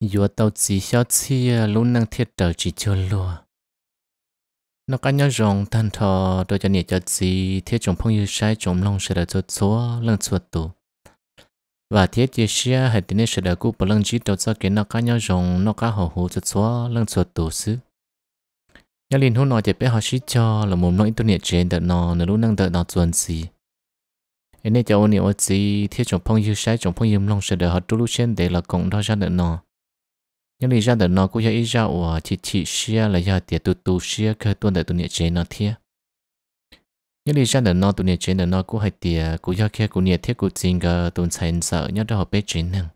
vừa tàu chỉ xóa chi luôn năng thiết trở chỉ cho lùa nó cá nhau rong than thọ, đôi cho nhẹ cho chỉ thiết chúng phong như sai chúng long sẽ là cho chúa lần chuột tụ và thiết chia xia hay tin sẽ là cú bộ lần chỉ đầu cho kiến nó cá nhau rong nó cá hồ hồ cho chúa lần chuột tụ xứ. Nhà liền hôn nói chỉ bé họ xí cho, là một nói internet trên đợt nó nó luôn năng đợt nó chuẩn gì anh ấy cho anh ở gì thiết chúng phong như sai chúng phong như long sẽ là họ tu lúc trên để là cộng đó ra đợt nó nhưng lý do đó nó cũng ý ra của chị chị xia là do tiệt tu tu xia cơ tuân đại tu niệm chế nó thiệt nhưng lý do đó nó tu niệm chế đó nó cũng hay tiệt cũng do kia cũng nhiệt thiết cũng chính cơ tuân thành sợ nhớ đó bế chế năng.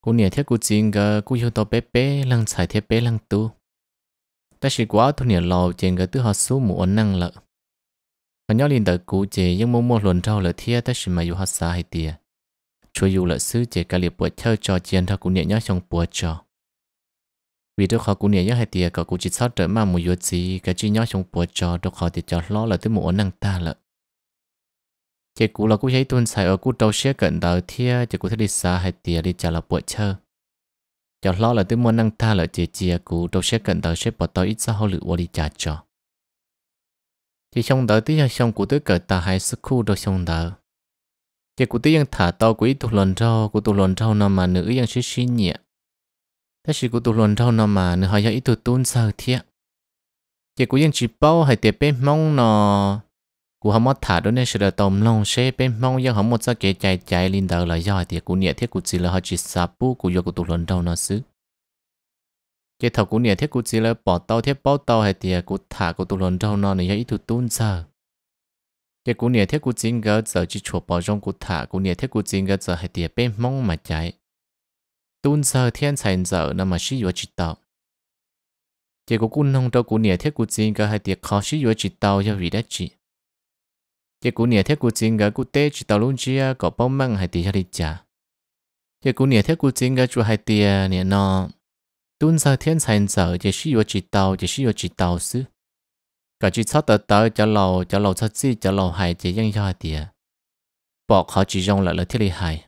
Cũng nhiệt thiết cũng chính cơ cũng yêu tao bế bế lăng xài thiết bế lăng tu. Ta chỉ quá tu nhiệt lò trên cơ thứ họ số một năng lợ. Và nhớ liền đợt cụ chế nhưng mua mua luận trâu là thiệt ta chỉ mà yêu họ xa hay tiệt chủ yếu là sư chế cái liệp bữa chơi trò chiến thao cũng nhiệt nhớ trong bữa trò vì đâu khó cũng nhớ nhất hai tiệt có cũng chỉ sao trở mà một yếu gì. Cái chỉ nhỏ trong bộ trò đâu khó thì cho lo là tới một năng ta lợ. Chỉ cũng là cũng thấy tuân sai ở cú đầu xe cận đầu thia chỉ cũng thấy đi xa hai tiệt đi trả là bộ chơi cho lo là tới một năng ta lợ chỉ chỉ cú đầu xe cận đầu xe bỏ tao ít sao lựa qua đi trả cho chỉ trong đó tới trong cũng tới cỡ ta hai sức khu đôi trong đó chỉ cũng tới yang thả tao quý tụ lần rau của tụ lần rau nó mà nữ yang xí xí nhẹ thế chỉ có tụ luận đâu nó mà nữa họ ít tụ tuôn sao thiệt. Chỉ có những chỉ bao hay tiệp bên mong nó của họ mất thả đó nên sẽ là tôm long xe bên mong nhưng họ mất ra cái chạy chạy lên đầu là do thì của nhẹ thiết của chỉ là họ chỉ sạp bu của do của tụ luận đâu nó xứ. Cái thầu của nhẹ thiết của chỉ là bỏ tàu thiết bao tàu hay tiệp của thả của tụ luận đâu nó này ít tụ tuôn sao cái của nhẹ thiết của chính gỡ giờ chỉ chuột bỏ trong của thả của nhẹ thiết của chính gỡ giờ hay tiệp bên mong mà chạy tuân sờ thiên thành giờ nằm mà xí yếu chỉ tàu chỉ có quân hồng đâu cún nhẹ thiết cún chính cả hai tiệc khó xí yếu chỉ tàu cho vì đã chỉ chỉ cún nhẹ thiết cún chín cả cún tê chỉ tàu luôn chia có bao măng hai tiệc cho đi trả chỉ cún nhẹ thiết cún chính cả chùa hai tiệc nhẹ nọ tuân sờ thiên thành giờ chỉ xí yếu chỉ tàu chỉ xí yếu chỉ tàu xứ cả chỉ sót tờ tờ cho lầu cho lầu sót xí cho lầu hai chỉ dân cho hai tiệc bỏ khó chỉ rong lại là thiết lý hai.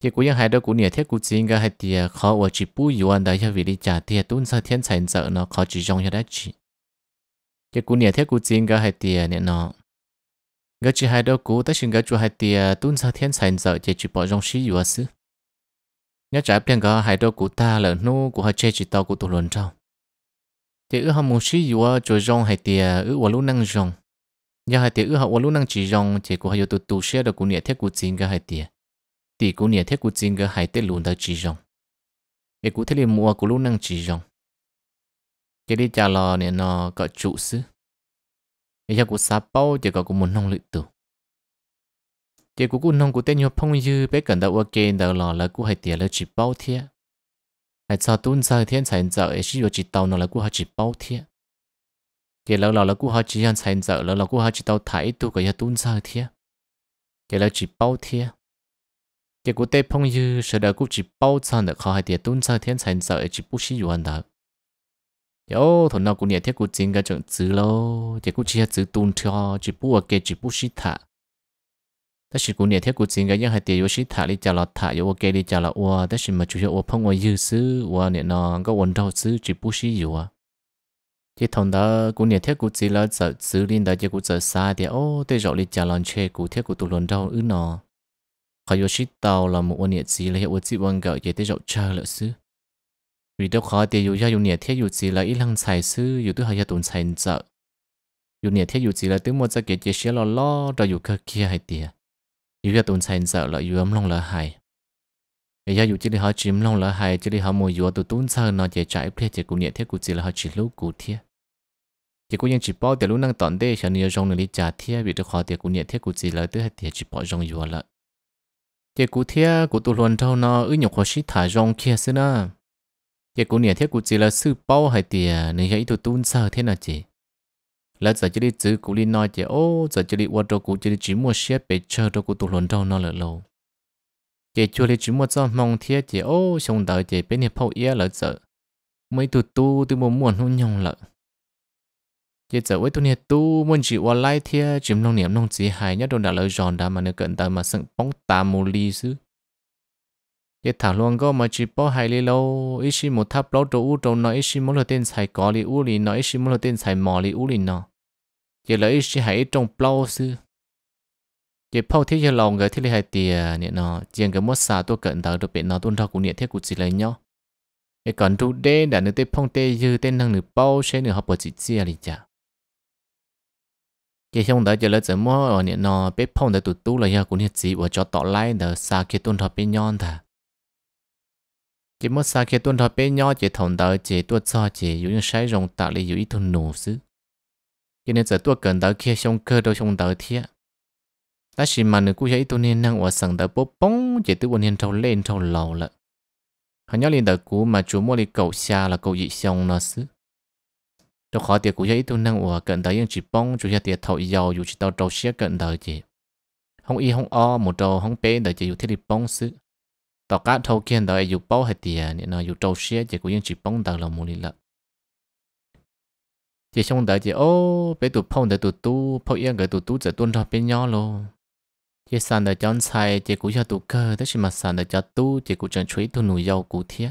也古样海的古年天古子应该还的，考我只不一万的要为你家的，多少天才走呢？考只中要得起。也古年天古子应该还的呢呢，我只海的古，但是我主还的，多少天才走，也只保中是有事。nhớ trả tiền cả hai đôi cụ ta là nô của hai chế chỉ tao của tụ luận trao thì ước hâm một xí yếu cho rong hai tia ước quả lũ năng rong nhớ hai tia ước hậu quả lũ năng chỉ rong chỉ của hai yếu tụ tụ xe được cụ nhẹ thiết cụ chính cả hai tia tỷ cũng nhờ thế của chính cái hai tết luôn đã chỉ rong cái cú thế liền mua của lúc năng chỉ rong cái đi trả lò này nó có trụ sứ, cái cú sa bao chỉ có của muốn nông lự tụ cái của cũng nông của tên nhau phong dư bé cần đầu ok đầu lò là cú hai tiền là chỉ bao thiệt hai sao tuân sao thiên sản giờ ấy chỉ chỉ tàu nó là cú hai chỉ bao thiệt cái lâu lò là cú hai chỉ ăn sản giờ là là cú hai chỉ tàu thái tu cái tuân sao thiệt cái là chỉ bao thiệt cái của tây phong như sẽ đã cũng chỉ bao chân được khó hay tiền tuân thiên thành sợ chỉ bút xí hoàn đó yo thằng nào cũng nhẹ thiết cũng chính cái chuyện chữ lo thì chỉ chữ tuân theo chỉ bút cái chỉ bút xí thả ta chỉ cũng nhẹ thiết cũng chính cái những hai tiền yếu xí thả đi chả là thả yếu ok đi chả là mà chủ yếu ua phong ua dư xứ ua nhẹ nó có quần đầu xứ chỉ bút xí yếu à thằng đó cũng nhẹ thiết cũng chỉ là sợ chữ linh đó chỉ cũng sợ xa thì ô tây rồi khỏi vô shit tàu là một nhiệt gì? Là hiệu chỉ văn gạo chỉ để dậu chờ lợi sư vì đâu khó thì yêu dù nhiệt thiết dù gì là ít lăng xài sư dù tôi hay tuần xài trợ dù nhiệt thiết dù gì là tôi mua ra cái chế xe lo lo rồi dù cơ kia hay tiệt dù yêu tuần xài trợ là dù ấm lòng lỡ hay bây giờ dù chỉ là họ chìm lòng lỡ hay chỉ là họ mua yêu tôi tuần xài nó chế trái phía chế cũng nhiệt thiết cũng gì là họ chỉ lúc cụ thiết chỉ cũng những chỉ bảo để lúc năng tận đây cho nên trong này trả thiết vì đó khó thì cũng nhiệt thiết cũng chỉ là tôi hay tiệt chỉ bảo trong yêu lợi chị cụ thia cụ tụ luận trâu nó ư nhục khó sĩ thả rong kia xí na chị cụ nhẹ thế cụ chỉ là sư bao hay tiề nên hay tụ tuôn sao thế nào chị? Là giờ chỉ đi chữ cụ đi nói chị, ô, giờ chỉ đi qua trâu cụ chỉ đi chỉ mua xe bể chờ trâu cụ tụ luận trâu nó là lâu chị chưa đi chỉ mua cho mong thia chị, ô, xong đợi chị bên hiệp phao ia là giờ mấy tụ tu từ mua muốn hôn nhong lợ giờ giờ với tôi nè tu muốn chỉ qua lại thì, chìm nông niệm nông chỉ hài nhất đồ đã lời giòn đã mà nó cận ta mà sưng bóng ta mù li xứ. Giờ thảo luôn có mà chỉ bỏ hai li lâu ít xí một tháp lâu đồ u đồ nó ít xí một lời tên xài có li u li nó ít xí một lời tên xài mò li u li nó giờ là ít xí ít trong lâu sư giờ phao thế cho lòng cái thế li hay tiền nè nó riêng cái mất xa tôi cận ta được bên nó tuân theo của niệm thế của chỉ lấy nhau. Cái còn tu đê đã nửa tên phong tê dư, tên năng nửa bao sẽ nửa học bổ chỉ chia li chả cái xong đó giờ là怎么ở nè nó bé phong đã tụt tu là ya của nè chỉ và cho tỏ lại đó xa cái tuân theo bên nhon ta chỉ mất xa khi tuân thọ bé nhỏ chỉ thòng đạo chỉ tuột cho chỉ有用sai用道理有一头努斯，今天在多跟到去上课都上到天，但是嘛，你估计一多年能我省得不崩，只对我年头练头老了，还要练得估嘛，周末里狗下了狗一上那是。 Trong khó tiệt của giấy tu năng của cận đời những chỉ bông chủ nhà tiệt thầu giàu dù chỉ tàu trâu xía cận đời chỉ không y không o, một trâu không bé đời chỉ dù thiết đi bông xứ. Tàu cá thâu kiên đời yêu bao hay tiền nên là yêu trâu xía chỉ cũng chỉ bông đời là mua lợ chỉ xong đời chỉ ô bé tụ phong đời tụ tu phong yên cái tụ tu chỉ tuân ra bên nhau luôn chỉ sàn đời chọn sai chỉ cũng cho tụ cơ thế mà sàn đời cho tu chỉ cũng chọn chuối tu nuôi giàu cụ thiết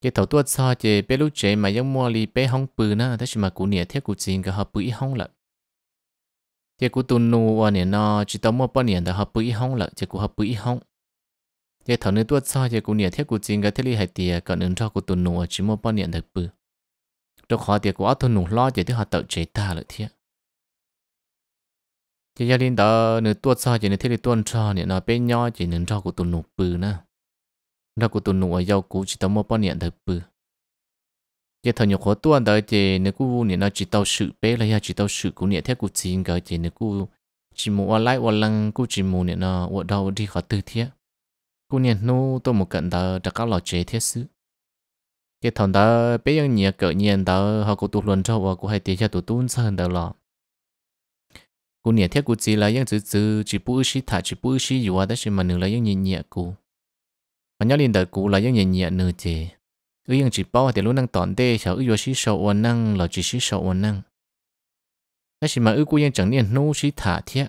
cái thầu tuột so chế bé lúc chế mà giống mua li bé hông bự na thế mà cụ nhẹ thiết cụ chính cái họ bự hông lợ chế cụ tu nuôi nè nó, chỉ tao mua bao nhiêu tao họ bự hông lợ chế cụ họ bự hông chế thằng nữ tuột so chế cụ nhiều thiết cụ chính cái thiết li hai tiệt còn ứng cho cụ tu nu chỉ mua bao niệm được bự. Cho khó tiệt áo tu nu lo chế thì họ tự chế ta lợ thiết chế gia đình đó nửa tuột so chế nửa thiết li tuôn cho niệm nó, bé nhỏ chỉ ứng cho cụ tu nu bự na nó cũng tuần nụ ở giàu cũ chỉ tao mua bao nhiêu được bự. Giờ thằng nhỏ khó tuân đó thì nếu cũ niệm nó chỉ tao sự bé là chỉ tao sự của niệm theo của xin cái thì nếu cũ chỉ mua lại một lần cũ chỉ mua niệm nó ở đâu đi khó tư thiết cú niên nu tôi một cận đó đã có lọ chế thiết sự cái thằng đó bây giờ nhiều cỡ nhẹ đó họ cũng tụt luôn cho và cũng hay tiền cho tụt tuôn hơn đó lọ cú niên theo cú chỉ là những chữ chữ chỉ bút sĩ thả chỉ bút sĩ yếu đó là mà nửa là những nhẹ nhẹ cú mà nhớ linh đợt cũ là những nhẹ nhẹ nửa chế ư những chỉ bao thì luôn năng tỏn đê cháu ư yếu sĩ sầu ôn năng là chỉ sĩ sầu ôn năng cái gì mà ư cú những chẳng niên nô sĩ thả thiết.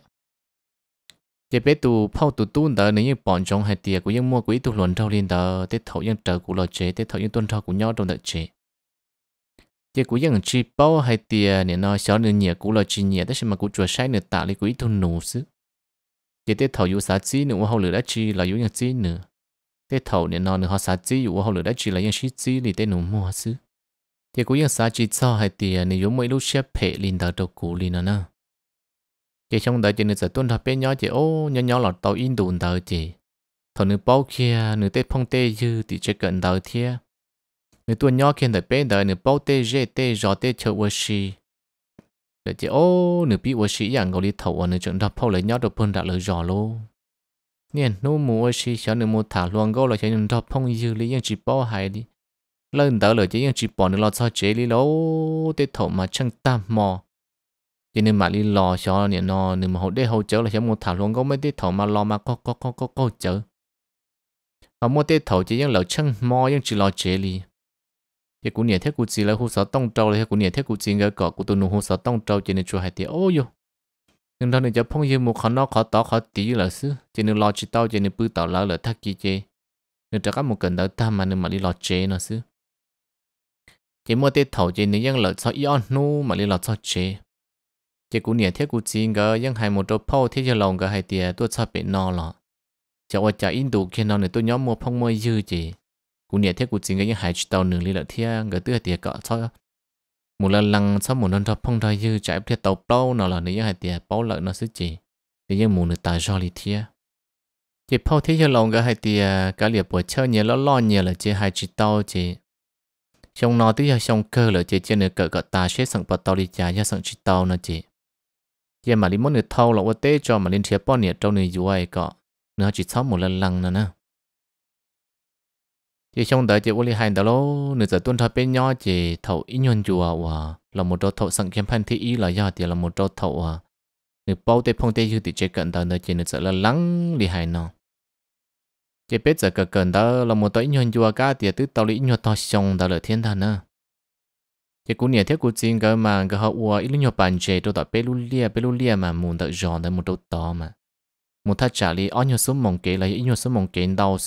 Chỉ biết tu phao tu tu đó nếu như bọn chúng hai tiệt của những mua quỹ tu luận thâu linh đó để thấu những trở của lo chế để thấu những tuân thâu của nhau trong đợt chế chỉ của những chỉ bao hai tiệt nên nó xóa nửa nhẹ của lo chỉ nhẹ thế là mà của chùa sai nửa tạ lấy quỹ tu nụ sư chỉ để thấu những sát chi nữa hậu lửa đã chi là những chi nữa thế thầu nên nó nữa, họ xã chi những họ lửa đã chỉ là những chi chi để để nụ mua xứ. Thì cũng những xã chi cho hai nên à, nếu mấy lúc xếp phe lên à đó đầu cũ lên nữa thì trong đời chỉ sẽ tuân theo bên nhỏ chỉ ô nhỏ nhỏ lọt tàu in đồn đời chỉ Thầu nữ bao kia nữ tê phong tế dư thì chỉ cần đời thia. Nữ tuân nhỏ kia đời bên đời nữ bao tế dê tế gió tế chơi vừa xì. Để chỉ ô nữ bị vừa xì dạng gọi đi thầu à, nữ chuẩn đập phao lấy nhỏ được phân đã nên nô mù vợ cho nữ mù thả luôn gọi là cho nữ đập phong dư lý những chỉ bao hại đi. Lần đó là những chỉ bỏ nữ lo cho chế lý lô tê thầu mà chân tam mò. Cho nên mà đi lò cho nè nó mà hậu để hậu chở là thảo luôn có mấy cái thầu mà lò mà có có có có có chở mà một cái thầu chỉ những lẩu chân mò những chỉ lò chế li thì cũng nhẹ thế cũng chỉ là hồ sơ tông trâu là cũng nhẹ thế cũng chỉ cái cọ cũng tụi nó hồ tông trâu cho nên chùa hài tiếng ôi nhưng đó nên cho phong yêu một khó nó khó tỏ khó tí là sư cho nên lo chỉ tao cho nên bự tao là là thắc gì chế nên cho các một cần đỡ tam mà nên mà đi lo chế nó sư chỉ một cái thầu cho nên những lẩu cho ion nu mà đi lo cho chế chỉ cú nhẹ thiết cú chín cái ยัง hai một trâu phao thiết cho lòng cái hai tia tôi sao bị no lọ cho ở trả in đủ khi nào này tôi nhóm mua phong môi dư chỉ cú nhẹ thiết cú chín cái ยัง hai chỉ tàu nửa li lợ thiết cái tưa tia cọ cho một lần lăng sau một lần cho phong thời như chạy phía tàu bao nào là nếu hai tiền bao lợi nó sẽ chỉ. Thì như mù nữ tài do lý thia chỉ bao thế cho lòng cái hai tiền cái liệp buổi chơi nhiều lo lo nhiều là chỉ hai chỉ tàu chỉ. Xong nó tí trong cơ là chỉ chỉ nửa cỡ cỡ ta sẽ sẵn bắt tàu đi trả cho sẵn chỉ tàu nó chỉ. Giờ mà lý muốn nửa thâu là quá tế cho mà lên chia bao nhiêu trong nửa dưới cái nó chỉ sau một lần lăng nữa nè chỉ trong đời chỉ vô lý hai đó lô nửa giờ tuần thọ bên nhau chỉ thầu ít nhân chùa à, và là một đôi thầu sẵn kiếm phan thi ý là do thì là một đôi thầu à. Nửa bao tế phong tế như thì chỉ cần đó nửa chỉ nửa giờ là lắng lý hai nó chỉ biết giờ cần đó là một tối nhân chùa cả thì tứ tàu lý nhân to xong đó là thiên thần nữa cái cũng nhẹ theo cuộc chính cái mà cái họ ua ít nhân bàn chế đôi tao bê lu lia bê lu lia mà muốn đợi giòn đợi một đôi to mà. Một thắt trả lý ở nhiều số mong kế là nhiều số mong kế đau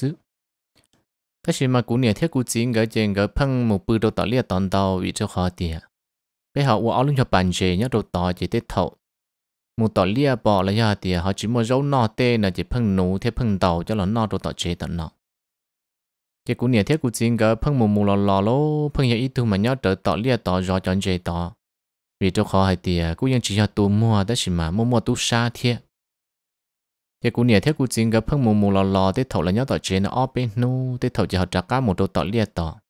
xứ thế thì mà cú nè thiết cú chính cái chuyện cái phăng một bữa đầu tỏ liệt tòn đau vì cho khó tiệt bây họ ở luôn cho bàn chế nhớ đầu tỏ chỉ tết thầu một tỏ liệt bỏ là ya tiệt họ chỉ muốn giấu nọ tê là chỉ phăng nụ thế phăng đầu cho là nọ đầu tỏ chế tận nọ cái cú nè thiết cú chính cái phăng một mù lò lò lô phăng ya ít tu mà nhớ đỡ tỏ liệt tỏ rõ chọn chế tỏ vì cho khó hay tiệt cú vẫn chỉ cho tu mua đó chỉ mà mua mua tu xa thiệt giờ cũng nhớ theo cũng chính cái phong mù mù lò lò tết thầu là nhớ tỏ chuyện ở bên nu tết thầu chỉ học trả cá một đồ tỏ liệt tỏ.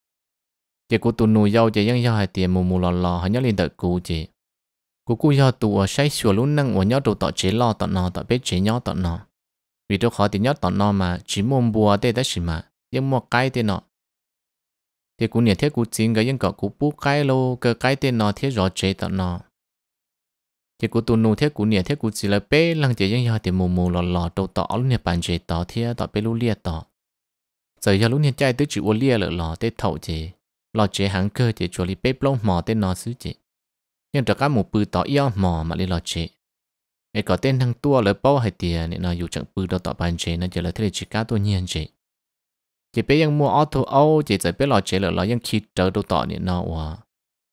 Cái cũng tụi nuôi giàu giờ dân giàu hai tiền mù mù lò lò, họ nhớ lên đợi cụ chị cụ cụ giàu tụ ở say sủa luôn năng ở nhớ đồ tỏ chế lo tỏ nọ tỏ biết chế nhớ tỏ nọ vì đâu khó thì nhớ tỏ nọ mà, chỉ mồm bùa tết đã đấy mà nhưng mua cái tết nọ thì cũng nhớ theo cũng chính cái dân cọ cụ bú cái lô cái cái tết nọ thế rõ chế tỏ nọ chỉ cú tu nụ thế cú nhẹ thế cú chỉ là bé lăng chỉ những thì mù mù lò lò đầu tỏ lúc nhẹ bàn chế tỏ thế tỏ bé lúc lia tỏ giờ giờ lúc nhẹ chạy tới chịu lia lợ lò tới thầu chế lò chế hàng cơ chế cho li bé lông mò tới nó xứ chế nhưng tất cả một bự tỏ yêu mò mà li lò chế ai có tên thằng tua lỡ bao hay tiền nên nó dù chẳng bự đầu tỏ bàn chế nó chỉ là thế chỉ cá tôi nhiên chế chỉ bé ยัง mua ô tô ô chỉ giờ bé lò chế lợ lò ยัง khi trở đầu tỏ nên nó à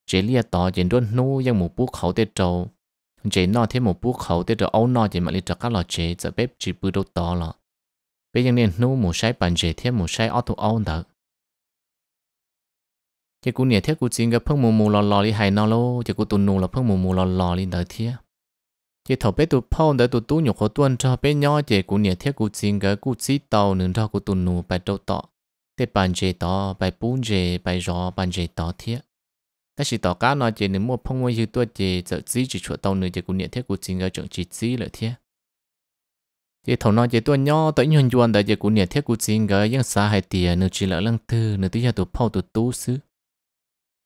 chế lia tỏ chỉ đôn nu ยัง một bút khẩu tới trâu chế nọ thêm một bút khẩu tới được ấu nọ chỉ mà đi cho các lò chế giờ bếp chỉ bự đâu to lọ. Bây giờ nên nu một sai bàn chế thêm một sai ớt thủ ấu đó chỉ cú nhẹ thiết cú chính cái phong mù mù lò lò đi hay nó lô chỉ cú tụt nụ là phong mù mù lò lò đi đời thiết chỉ thầu bếp tụt phong đợi tụt tú nhục khó tuân cho bếp nhỏ chỉ cú nhẹ thiết cú chính cái cú chỉ tàu nương cho cú tụt nụ bài đâu to. Để bàn chế to, bài bún chế bài giò bàn chế to thiết ta chỉ tỏ cá nói chỉ nếu mua phong nguyên như tôi chỉ giờ chỉ chỉ chuột tàu nữa, chỉ cũng nhận thiết của chính ở trường chỉ chỉ lợi thế. Chỉ thầu nói chỉ tôi nhỏ tới nhân yuan đại chỉ cũng nhận thiết của chính cái những xã hay tiền nữa chỉ là lăng tư nữa tới giờ tụ phao tụ tú xứ.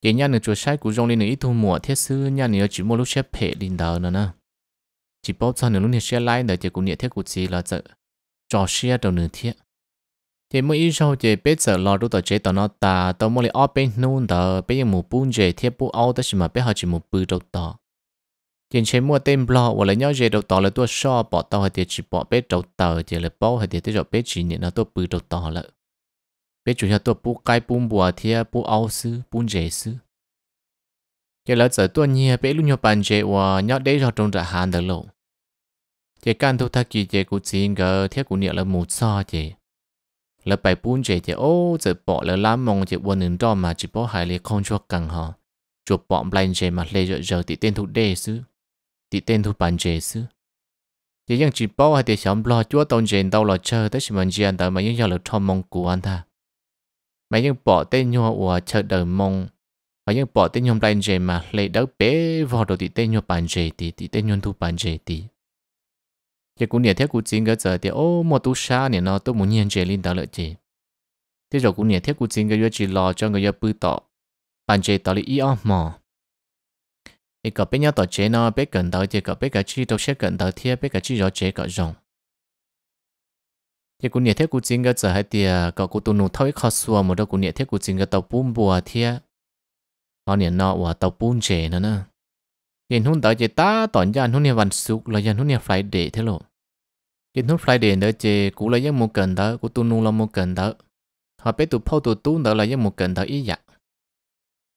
Chỉ nhà nữa chuột sai của rong lên nữa ít thu mùa thiết xứ, nhà nữa chỉ mua lúc xếp phe linh đầu nữa nè. Chỉ bao giờ nữa lúc này xe lái đại chỉ cũng nhận thiết của chính là giờ trò xe đầu nữa thiết thì mỗi ít sau thì biết giờ lo đủ tờ chế tờ nó ta tờ mỗi ở bên nôn tờ biết những một bún chế thiết bún áo tờ chỉ mà biết họ chỉ một bự đầu tờ tiền chế mua tên blog và lấy nhau chế đầu tờ là tua so bỏ tờ hay chỉ bỏ biết đầu tờ, thì là bao hay thì rồi biết chỉ nhận nó tua bự đầu tờ là biết chủ yếu tua bún cái bún bùa thiết bún áo sư bún chế sư cái là giờ tua nhia biết lúc nhau bàn chế và nhau đấy rồi trong ra hàng được lộ. Thì can thu thắc kỳ chế của chính cái thiết của nhận là một so chế lỡ bài bún chế thì ô giờ bỏ lỡ làm mong thì quân ứng đó mà chỉ bỏ hai lệ không cho càng họ chụp bỏ lại chế mà lệ giờ giờ thì tên thu đề xứ thì tên thu bàn chế xứ thì những chỉ bỏ hai thì xong lo chúa tông chế đâu lo chơi tới mình chỉ anh tới mà những giờ là thọ mong cú anh ta mà những bỏ tên nhau của chơi đời mong mà những bỏ tên nhau lại chế mà lệ đỡ bé vào đồ thì tên nhau bàn chế thì thì tên nhau thu bàn chế thì cái cũng nhiệt theo cú chính cái giờ thì ô một tu sa này nó tôi muốn nhận chế linh đạo lợi chế thế rồi cũng nhiệt theo cú chính cái giờ chỉ lo cho người giờ bự tọ bàn chế tọ lý ý ở mò thì có biết nhau tọ chế nó biết gần đó thì có biết cái chi đâu sẽ gần đó thì biết cái chi rõ chế có rộng thì cũng nhiệt theo cú chính cái giờ hay thì có cụ tu nụ thôi khó xua một đâu cũng nhiệt theo cú chính cái tàu bún bùa thì họ nhiệt nó và tàu bún chế nữa nè hiện hôn tới chỉ ta tổn t อน gian hôn nhà văn suk là gian hôn nhà Friday thế lộ hiện hôn Friday đó chỉ cũ là những một cần đó, của tu nu là một cần đó. Họ biết tu phao tu tu đó là những một cần đó ý dạ.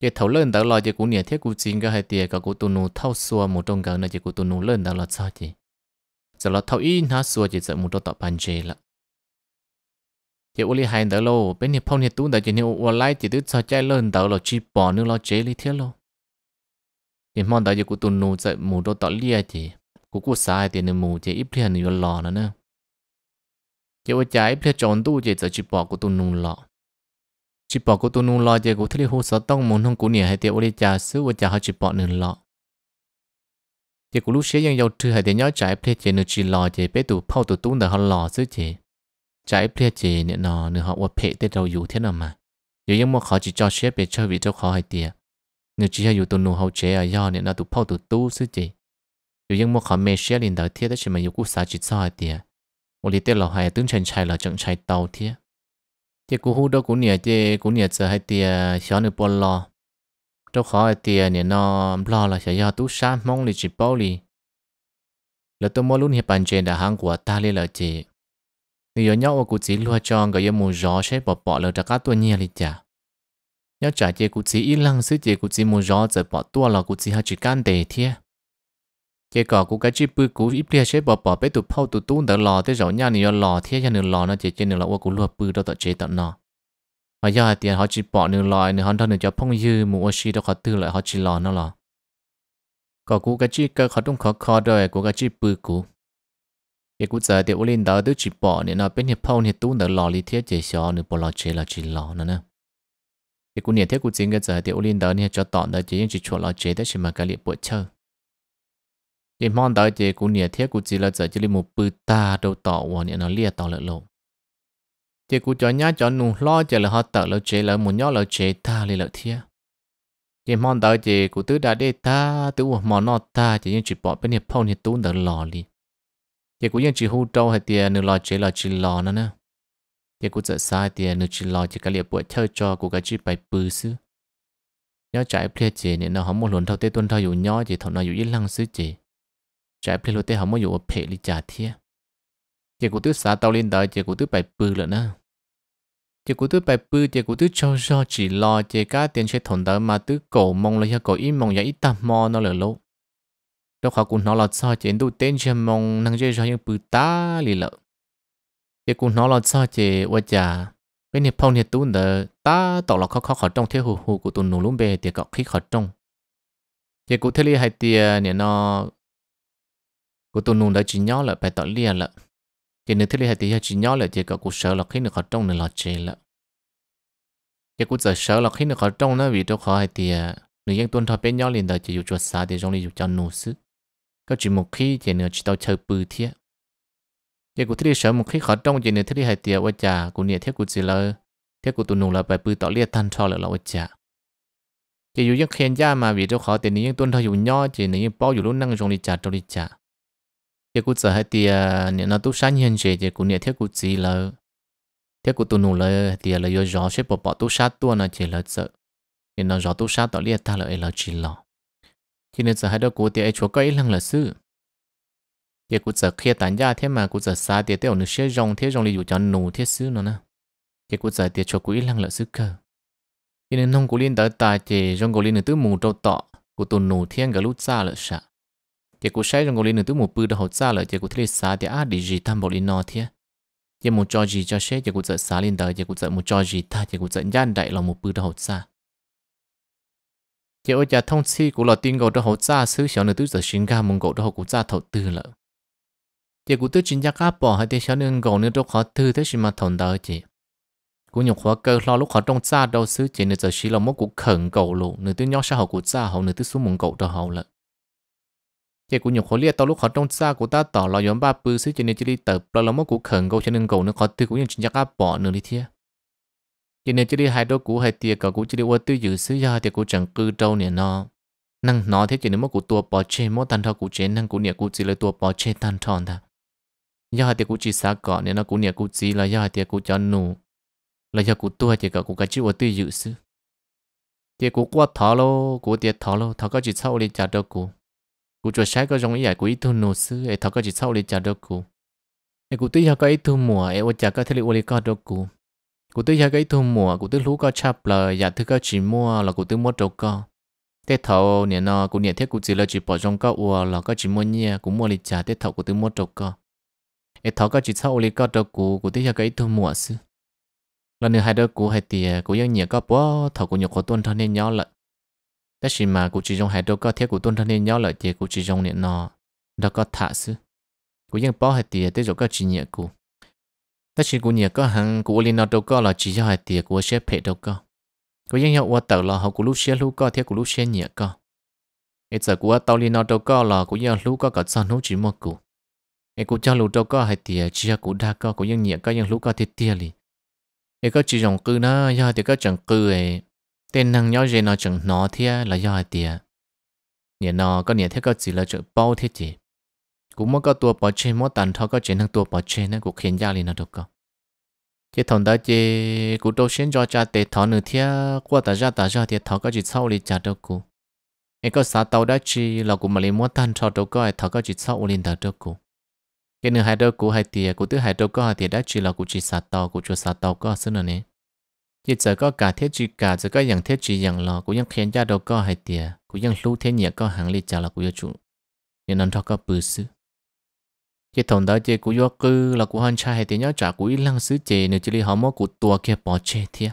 Cái thấu lên đó là chỉ cũ nhà thiết cũ chính cái hai tiền cái cũ tu nu thâu xua một trong cái này chỉ cũ tu nu lên đó là sao chỉ giờ là thâu in ha xua chỉ sợ một trong tập bàn chế là chỉ uli hai đó lô, bên nhà phao nhà tu đó chỉ nhà uli chỉ tự sao chạy lên đó là chỉ bỏ nữa là chế lý thiết lô thì mong đợi của tụi nụ chạy mù đồ tỏ lia chỉ của cô sai tiền nên mù chỉ ít liền nhiều lò nữa nè. Chỉ có trái ít liền chọn tu chỉ chỉ bỏ của tụi nụ lọ chỉ bỏ của tụi nụ lọ chỉ của thế hồ sở tông muốn không của nè hay thì ô đi trà sứ ô trà họ chỉ bỏ nửa lọ chỉ của lúc xế ยัง giàu trưa hay thì nhớ trái ít chỉ nửa chỉ lọ chỉ bé tụ phao tu tung đờ họ lọ sứ chỉ trái ít liền chỉ nè nọ nửa họ ô phe tết đầu dù thế nào mà. Giờ em muốn khó chỉ cho xếp để chơi vị cho khó hay tiệt nếu chỉ hay tụi nụ hậu chế ở do nên nó tụ phao tụ tu sư chị. Dù những một khả mê xe liền đời thiết đó chỉ mà yêu cú sa chỉ sao tiệt một lý tế lò hay tướng chân chạy là trận chạy tàu thiết. Thì cú hú đó cú nhẹ thì cú nhẹ giờ hai tiệt xóa nửa bò lo đâu khó hai tiệt nên nó lo là sẽ do tú sa mong lì chỉ bao lì. Là tôi mua luôn hiệp bàn trên đã hàng của ta lên là chị. Nếu nhau cú chỉ lúa tròn cái mù gió sẽ bỏ bỏ là cả tôi nhia đi chả nhớ trả chế cụ chỉ ít lăng sứ chế cụ chỉ muốn rõ, giờ bỏ tua là cụ chỉ hai chỉ can đề thiê chế có cụ cái chỉ bự cụ ít bia sẽ bỏ bỏ bé tụ phao tụ tuôn đỡ lò tới rồi nhà này lò thiê nhà nửa lò nó chế trên nửa lò cụ lúa bự đó tọt chế tận nọ. mà giờ tiền họ chỉ bỏ nửa lò nhiều hơn nửa cho phong dư mua xí đó họ tư lại họ chỉ lò nó lò. Có cụ cái chỉ cái họ đúng khó khó rồi à, cụ cái chỉ bự cụ cái cụ giờ thì linh đó đứa chỉ bỏ nửa nó bên hiệp phao hiệp tuôn đỡ lò lý thiê chế xó nửa bỏ lò chế là chỉ lò nữa nè thì cũng nhiệt thiết cụ chính cái giờ thì lên đó nên cho tọn đó chỉ chỉ chuột lo chế đó, chỉ mà cái liệp bộ chơi. Thì mong đó thì cũng nhiệt thiết cuộc chỉ là giờ chỉ là một bự ta đâu tọ và nên nó liệt tọ lợi lộ thì cũng cho nhá, cho nụ lo chỉ là họ tợ lo chế là một nhó lo chế ta lên lợi thiết thì mong đó thì cũng tứ đã để ta, tứ món nó ta, chỉ chỉ bỏ bên hiệp phong hiệp tu đỡ lò đi thì cũng những chỉ hú trâu hay tiền nửa lò chế là chỉ lò nữa nè giờ cũng sợ sai tiền nửa chỉ lo chỉ cái liệp buổi chơi cho của cái chỉ bài bự xứ. Nhớ trái phe chị nên nó không một lần thâu tê tuân thâu dụ nhỏ chỉ thâu nó dụ ít lăng xứ chị trái phe lô tê không một dụ phê li trả thiê giờ cũng tứ xả tàu lên đời giờ cũng tứ bài bự rồi nè giờ cũng tứ bài bự giờ cũng tứ cho cho chỉ lo chị cá tiền sẽ thằng đời mà tứ cổ mong là giờ cổ im mong giờ ít tạm mò nó là lâu đó họ cũng nói là sao chị đủ tên cho mong năng chơi cho những bự ta lì lợ thì cũng nói là sao chị? Vợ già bên này phong này tu nợ ta tỏ là khó khó khó trong thế hù hù của tu nụ luôn bề thì có khí khó trong. Thì cũng thế li hai tia này nó, của tu nụ đã chỉ nhỏ là phải tỏ lia là thì nếu thế li hai tia chỉ nhỏ là thì có cuộc sợ là khí nữa khó trong nữa là chế là thì cũng giờ sợ là khí nữa khó trong nó vì đâu khó hai tia nếu những tuân thọ bên nhỏ liền đời chỉ dùng chuột xa thì trong đi dùng cho nụ sức có chỉ một khi thì nữa chỉ tao chơi bự thiệt giờ cụ thi sớm một khi khó trong giờ này thi hay tiệt quá cha cụ niệm thiết cụ chỉ lơ thiết cụ tu nụ là bài bự tỏ liệt thanh cho là là quá cha, giờ dù những khen gia mà vì cho khó tiền này những tuân theo dù nho chỉ những những bao dù lúc năng trong đi chả trong đi chả. Giờ cụ sợ hay tiệt niệm nó tu sáng hiện giờ giờ cụ niệm thiết cụ chỉ lơ thiết cụ tu nụ là tiệt là do gió sẽ bỏ bỏ tu sát tuôn nó chỉ là sợ. Nên nó gió tu sát tỏ liệt ta là là chỉ là cho nên giờ hai đứa cụ tiệt ấy chúa có ý lăng là sư giờ cụ giờ kia tán gia thế mà cụ giờ xa thì tiêu nữa sẽ rong, thế rong li dụ cho nụ thế sư nó nè. Giờ cụ giờ thì cho cụ ý lăng là sư cơ. Khi nên nông cụ liên tới ta chỉ rong cụ liên nữa tứ mù trâu tọ, cụ tu nụ thiên gà lút xa lợi sợ giờ cụ say rong cụ liên nữa tứ mù bự đâu hậu xa lợi giờ cụ thấy xa thì á đi gì tham bộ liên nó thế giờ một trò gì cho sẽ giờ cụ giờ xa liên tới giờ cụ giờ một trò gì ta giờ cụ giờ gian đại là một bự đâu hậu xa giờ ôi nhà thông chi của là tin cầu đó hậu xa xứ sở nơi tứ giờ sinh ra mong cầu đó hỗ xa thầu tư lợi thì cũng tôi chính giác bỏ hay thì sở nên cầu nên đâu khó tư thế mà thằng đó chị cũng nhục khó cơ lo lúc họ trong xa đâu xứ chỉ nên giờ xí là một cuộc khẩn cầu luôn nửa tôi nhóc sao hậu cũng xa hậu nửa tôi xuống mùng cầu cho hậu là giờ cũng nhục khó liệt tao lúc họ trong xa của ta tỏ lo nhóm ba bư xứ chỉ nên chỉ đi tập là một cuộc khẩn cầu cho nên cầu nơi khó tư cũng như chính giác bỏ nửa đi thiệt chỉ nên chỉ đi hai đôi cũ hai tia cả cũ chỉ đi qua tư dự xứ gia thì cũ chẳng cư trâu nè nó năng nó thế chỉ nên mà cũ tua bỏ chê mỗi tan thọ cũ chế năng cũ nè cũ chỉ là tua bỏ chê tan tròn ta gia thì cũ chỉ xa cọ nên nó cũ nè cũ chỉ là gia thì cũ cho nụ là gia cũ tua thì cả cũ cái chỉ qua tư dự xứ thì cũ qua thọ lô cũ tiệt thọ lô thọ có chỉ sau đi trả đâu cũ cũ cho sai có trong ý giải cũ ít thu nụ xứ ấy thọ có chỉ sau đi trả đâu cũ ấy cũ tư gia có ít thu mùa ấy ô trả có thể đi qua đâu cũ cụ tư gia cái thu mùa cụ tư lú có chắp là giả thứ có chỉ mua là cụ tư mua trâu co tết thầu nè nó cũng nè thiết cụ chỉ là chỉ bỏ trong có ua là có chỉ mua nhia cụ mua lịch trả tết thầu cụ tư mua trâu co ít thọ có chỉ sau lịch có trâu cũ cụ tiếc cho cái thu mùa sư lần nữa hai đứa cũ hai tiề cụ yang nhẹ có bó thọ của nhiều của tuân thân nên nhỏ lại tất nhiên mà cụ chỉ dùng hai đứa có thiết của tuân thân nên nhỏ lại thì cụ chỉ dùng nè nó đó có thả sư cụ yang bó hai tiề tiếp rồi có chỉ nhẹ cũ. Tất nhiên của nhiều có hàng của linh nọ đâu có là chỉ cho hai tiề của xếp phe đâu có. Có những hiệu quả tàu là họ của lúc xe lúc có thiết của lúc xe nhiều có. Bây giờ của tàu li nọ đâu có là của những lúc có cả sanh hữu chỉ một cũ ấy của cho lúc đâu có hai tiệt chia của đa có cũng những nhiều có những lúc có thiệt tiệt li ấy có chỉ dòng cư nó, do thì có chẳng cư ấy. Tên năng nhau gì nó chẳng nó thiệt là do hai tiệt nhiều nó, có nhiều thế có chỉ là chẳng bao thế chỉ cũng mất có tua bỏ chơi mất tàn thọ có chuyện thằng tua bỏ chơi nó cũng khiến gia đình nó được có chỉ thằng đó chỉ cũng đâu xin cho cha tệ thọ nửa thia qua ta ra ta ra thì thọ có chỉ sau đi trả đâu cũng ai có xã tàu đã chỉ là cũng mà lấy mua tan cho đâu có ai thọ có chỉ sau lên đó đâu cũng cái nửa hai đầu của hai tiề của thứ hai đầu có hai tiề đã chỉ là của chỉ sạt tàu của chùa sạt tàu có xưa này chỉ giờ có cả thế chỉ cả giờ có những thế chỉ những lò, của dạng khiến ra đầu có hai tiề của dạng lưu thế nhẹ có hàng lý trả là của chủ. Nên nó có bự sư chỉ thằng đó chỉ của do cư là của hàng cha hai tiề nhớ trả của lăng sứ chè nếu chỉ đi họ mua của tua kia bỏ chè thiệt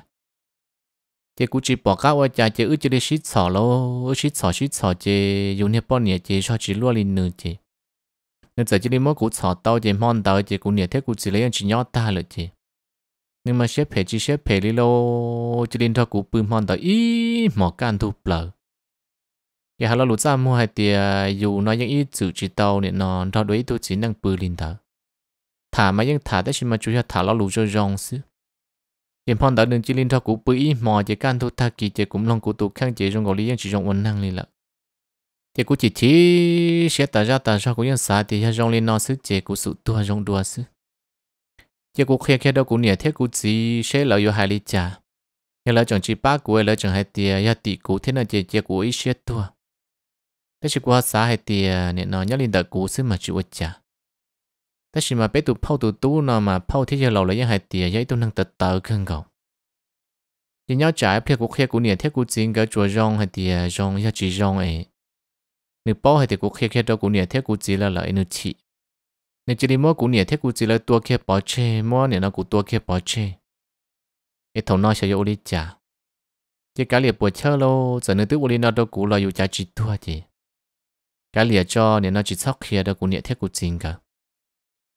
chỉ cũng chỉ bỏ cả qua cha chỉ ước chỉ đi xịt sò lo xịt sò xịt sò chỉ dùng hết bao nhiêu chỉ cho chỉ lo lên nữa chỉ nên giờ chỉ đi mua cũng xỏ tao chỉ mòn tao chỉ cũng nhiệt thế cũng chỉ lấy chỉ nhỏ ta là chỉ nhưng mà xếp hệ chỉ xếp hệ đi lô, chỉ đi thao cũng bự mòn tao ý mỏ can thu bờ. Giờ hà lo lụt ra mua hai tiền dù nói những ít chữ chỉ tao nên nó thao đối tôi chỉ năng bự lên tao thả mà những thả đấy chỉ mà chú cho thả lo lụt cho rong xứ. Hiện phong đã đừng chỉ linh thao cũ bự ý mỏ chỉ can thu ta kỳ, chỉ cũng long cũ tụ khang chỉ trong gọi lý, chỉ trong ổn năng lên lợ thì cũng chỉ chỉ sẽ tạo ra tạo ra cũng nhân xã thì rong lên nó sức chế cũng sự tua rong đua sức chế cũng khi khe đâu cũng nhẹ thế cũng chỉ sẽ lợi dụng hai lý trả thế là chọn chỉ ba của là chọn hai tiền ya tỷ cũng thế là chế chế cũng ít sẽ tua. Thế chỉ qua xã hai tiền nên nó nhớ lên đặc cũng sức mà chịu trả thế chỉ mà bé tụ phao tụ tu nó mà phao thế giờ lâu lấy hai tiền vậy tôi năng tự tự khăn cầu thì nhau trả phía cũng khi cũng nhẹ thế cũng chỉ cái chùa rong hai tiền rong ya chỉ rong ấy nếu bao hay thì cũng khé khé đó cũng nhẹ thế cũng chỉ là lại nữa chị nếu chỉ đi mua cũng nhẹ thế cũng chỉ là tua khé bỏ chê mua nhẹ nó cũng tua khé bỏ chê cái thằng nó sẽ đi trả chỉ cá liệt bùa chơi lâu giờ nếu tức đi nó đó cũng là yêu trả chỉ tua chị cá liệt cho nhẹ nó chỉ sóc khé đó cũng nhẹ thế cũng chính cả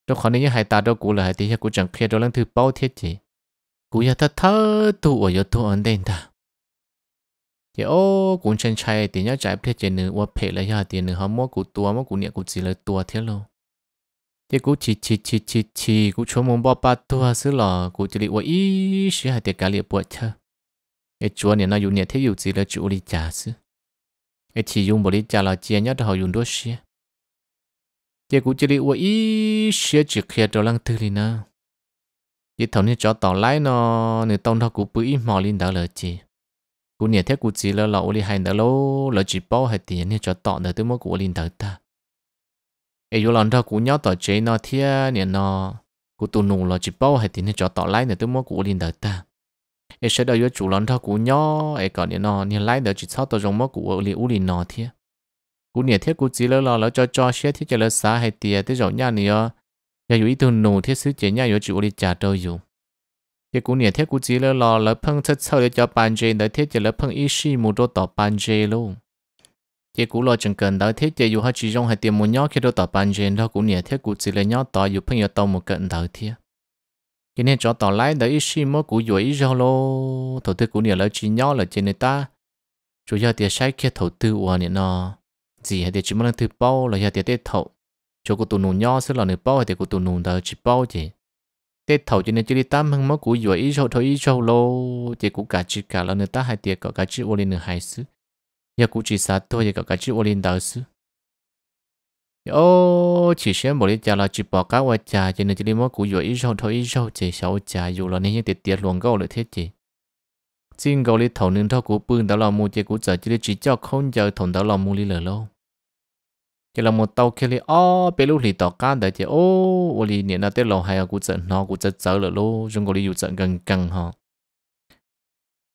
đó khó nếu như hai ta đó cũng là hai tí cũng chẳng khé đó lần thứ bao thiết chị cũng giờ thật thơ tụ ở giờ tụ ổn định ta thì, ô, cũng chân chạy thì nhớ chạy thiết gì nữa và phê là ya tiền nữa họ mua cụ tua mua cụ nhẹ cụ chỉ là tua thế luôn. Thì cụ chỉ chỉ chỉ chỉ chỉ cụ chúa mong bao ba tua xứ lò cụ chỉ là ý sĩ hai tiền cả liệp bùa chơi cái chúa này nó dùng nhẹ thiết dùng chỉ là chủ đi trả xứ. Cái chỉ dùng bộ đi trả là chia nhớ họ dùng đôi xia giờ cụ chỉ là ý ít chỉ kia cho lăng tư li nè giờ thằng này cho tàu lái nó nếu tông thằng cụ bự ít mò lên đó là chỉ cú nhẹ thế cú chỉ là lẩu đi hành đó lô là chỉ bao hay tiền nên cho tàu nữa tôi mới cú linh thật ta. Ấy dù lần đó cú nhớ tàu chế nó thia nè nó, cú tụ nụ lỡ chỉ bao hay tiền nên cho tàu lái nữa tôi mới cú linh thật ta. Ấy sẽ đợi chủ lần đó cú nhớ ấy còn nè nó, nè lái được chỉ sau tàu trong mới cú lên u lên nó thia. Cú nhẹ thiết cú chỉ là lỡ lỡ cho cho xe thiết cho lỡ xa hay tiền tới rồi nha nữa ya ít itu nụ thiết xứ chế nhau yu chỉ uli trả đâu dùng cái cú nhẹ thiết cú chỉ lỡ lỡ lỡ phăng chất sau để cho bàn dê đỡ thiết cho lỡ phăng ít xí một đô tỏ bàn dê luôn cái cú lo chẳng cần đỡ thiết cho yu hai chỉ trong hai tiền một nhỏ khi đô tỏ bàn dê đó cú nhẹ thiết cú chỉ lỡ nhỏ tỏ yu phăng yu tàu một cận đỡ thiết cái này cho tỏ lái đỡ ít xí một cú yu ít rồi lô thầu tư cú nhẹ lỡ chỉ nhỏ là trên người ta chủ yếu tiền sai kia thầu tư của này nó gì hay để chỉ muốn thứ bao là hay để tết thầu cho cô tụi nụ nhỏ sẽ là nửa bao hay để cô tụi nụ đó chỉ bao gì tê thầu cho nên chỉ đi tám hăng máu của dùa ít sâu thôi ít sâu lô. Chỉ của cả chỉ cả là người ta hai tiệt, có cả chỉ ô lên nửa hai xứ. Giờ cũng chỉ sát thôi giờ có cả chỉ ô lên đào xứ. Ô chỉ xem bộ đi chả là chỉ bỏ cá qua chả cho nên chỉ đi máu của dùa ít sâu thôi ít sâu chỉ sáu chả dù là nên tiệt tiệt luồng gấu lại thế chứ. xin gấu đi thầu nên thao của bưng đào là mua chỉ của giờ chỉ đi chỉ cho không giờ thầu đào là mua đi lỡ lâu cái là một tàu kia đi ô bé lúc thì tàu cán đại chỉ ô ô li niệm là tết lò hay cũng trận nó cũng trận sợ lỡ luôn, chúng có đi dụ trận gần gần họ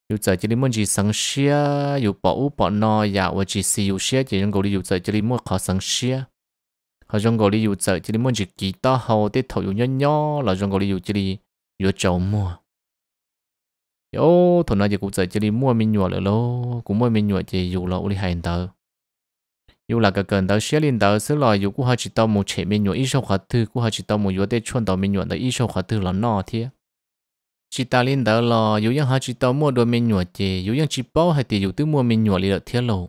dụ trận chỉ đi muốn gì sáng xia dụ bỏ u bỏ nó ya dạ, và chỉ xì dụ xia chỉ chúng có đi dụ trận chỉ đi muốn khó sáng xia. Họ chúng có đi dụ trận chỉ đi muốn chỉ kỳ ta hậu tết thầu dụ nhỏ nhỏ là chúng có đi dụ chỉ li dụ chầu mua. Ô thằng nào chỉ cũng trận chỉ đi mua mình nhua lỡ luôn, cũng mua mình nhua chỉ dù lỡ ô li hành tờ dù là cái cần đó xe lên đó sẽ là dù cũng hay chỉ tao một chế mình ít sâu khóa thư cũng hay chỉ tao một yếu để chuẩn tao mình nhọ ít sâu khóa thư là nọ thế chỉ ta lên tờ là dù yang hay chỉ tao mua đồ mình nhọ chỉ dù yang chỉ bao hay thì dù tự mua mình nhọ liền thế lo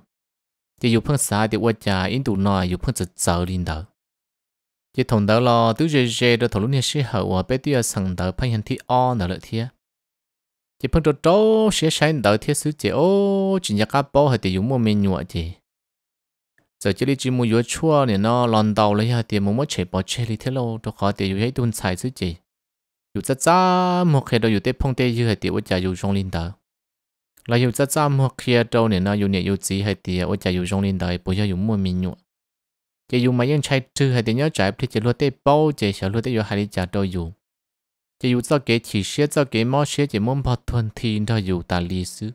chỉ dù phong xa thì qua trả in tụ nọ dù phong chật chờ lên đó chỉ thằng đó là tự dễ dễ đó thằng lúc này sẽ hậu và bé tia sang đó phân hiện thi on đó là thế chỉ phân trâu trâu sẽ sai đợi thiết sứ chỉ ô, chỉ nhà cá bao hay thì dùng mua mình nhựa chỉ giờ chỉ đi chỉ mua yuan chua này nó lon đầu lấy ha tiền mua mất chế bỏ chế đi thế lâu tôi khó tiền dùng hết tuần xài chứ gì dùng rất giá một khi đó dùng tết phong tê như hay tiền với chả dùng trong linh đỡ là yêu rất rất mua khi đâu này nó yêu nè yêu gì hay tiền ở chả yêu trong linh đời bây giờ yêu mua mình nhọ chỉ yêu mà yên chạy trừ hay tiền nhớ chạy thì chỉ luôn tê bao chỉ sợ luôn tê yêu hai đi chả đâu yêu chỉ yêu cho cái chỉ xe cho cái mỏ xe chỉ muốn bắt thuần thì đó yêu ta lý sư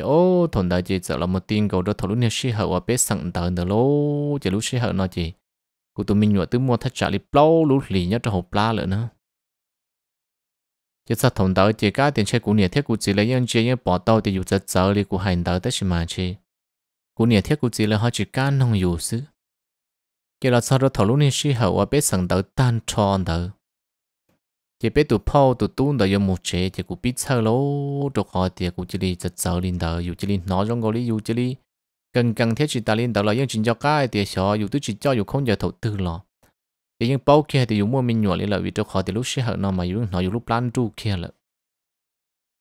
yo thôn đại đời chỉ sợ là một tin cầu đó thầu lúc này xe hậu ở bé sẵn tờ nữa lô. Chỉ lúc sĩ hậu nó chỉ cụ tụi mình nhọ tứ mua thắt trả li bao lúc lì nhất cho hộp la nữa nữa chỉ sao thôn đại chỉ cá tiền chơi cụ nhà thiết cụ chỉ lấy những chơi những bỏ tàu thì dù rất sợ thì cụ hành đó tới mà chơi cụ nhà thiết cụ chỉ là họ chỉ cả nông dù sư chỉ là sau đó thầu lúc này xí hậu và bé sẵn tờ tan tròn đó chỉ biết tụ phao tụ tuôn đời dùng một chế, chỉ cũng biết sao lố Đồ họ thì cụ chỉ đi chật sợ lên đời dù chỉ đi nói trong cái lý, dù chỉ đi cần cần thiết chỉ ta lên đời là những chuyện cho cái thì sợ dù tôi chỉ cho dù không giờ thấu tư lo thì những bao kia thì dùng mua mình nhỏ là vì đồ khó thì lúc sẽ hận nó mà dùng nó dùng lúc plan tru kia là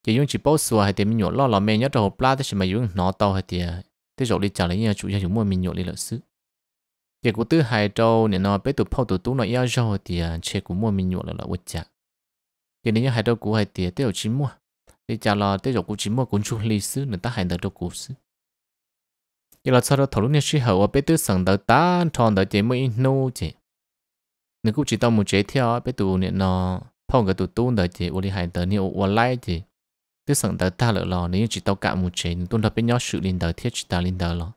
chỉ dùng chỉ bao xua hay thì mình nhỏ lo là mình nhớ đồ plan thì mà dùng nó tao hay thì thế rồi đi trả lại nhà chủ nhà dùng mua mình nhỏ là xứ. Chỉ cũng thứ hai trâu nên nó biết tụ phao tụ tú nó yêu rồi thì à, chế của mua mình nhỏ là là vật chả giờ này hai trâu của hai thì tiêu chín mua thì chả là tiêu rồi của chỉ mua cũng chung lý xứ nên ta hai được của xứ. Giờ là sau đó thầu lúc này sẽ hậu bé tư sẵn đỡ ta tròn đỡ chế mới nô chế. Nếu cũng chỉ tao một chế theo bé tụ nè, nó phong cái tụ tu đời chế ô đi hai tờ nhiều ô lại chế. Tư sẵn tờ ta lỡ lò nếu chỉ tao cả một chế nếu tuân tập bên nhau sự linh đời thiết chỉ ta linh đời lò.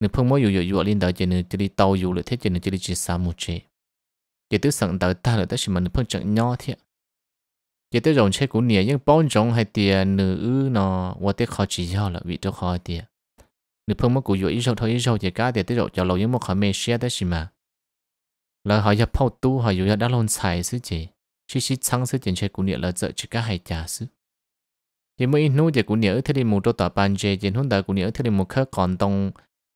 Nếu phong mới dụ dụ dụ linh đời chế nếu chỉ đi tàu dụ lỡ thiết chế nếu chỉ đi chỉ xa một chế. Chị tư sẵn tờ ta lỡ ta chỉ mà nếu phong chẳng nhỏ thiệt chị tức rồng chết của nè nhưng bao rộng hay tiền nữ nó và tức khó chỉ do là vì tôi khó tiền nữ phong mất cụ dụ ý sâu thôi ý sâu chị cá thì tức rộng cho lâu những một khỏi mê xe tất chỉ mà. Là họ nhập phao tu họ dụ đã lon xài sứ chỉ. Chỉ chỉ sang sứ tiền chết của nè là giờ chỉ cá hay trả sứ thì mới nô để của nè ở thế một đôi tờ bàn chế trên hôn đời của nè ở thế một khắc còn tông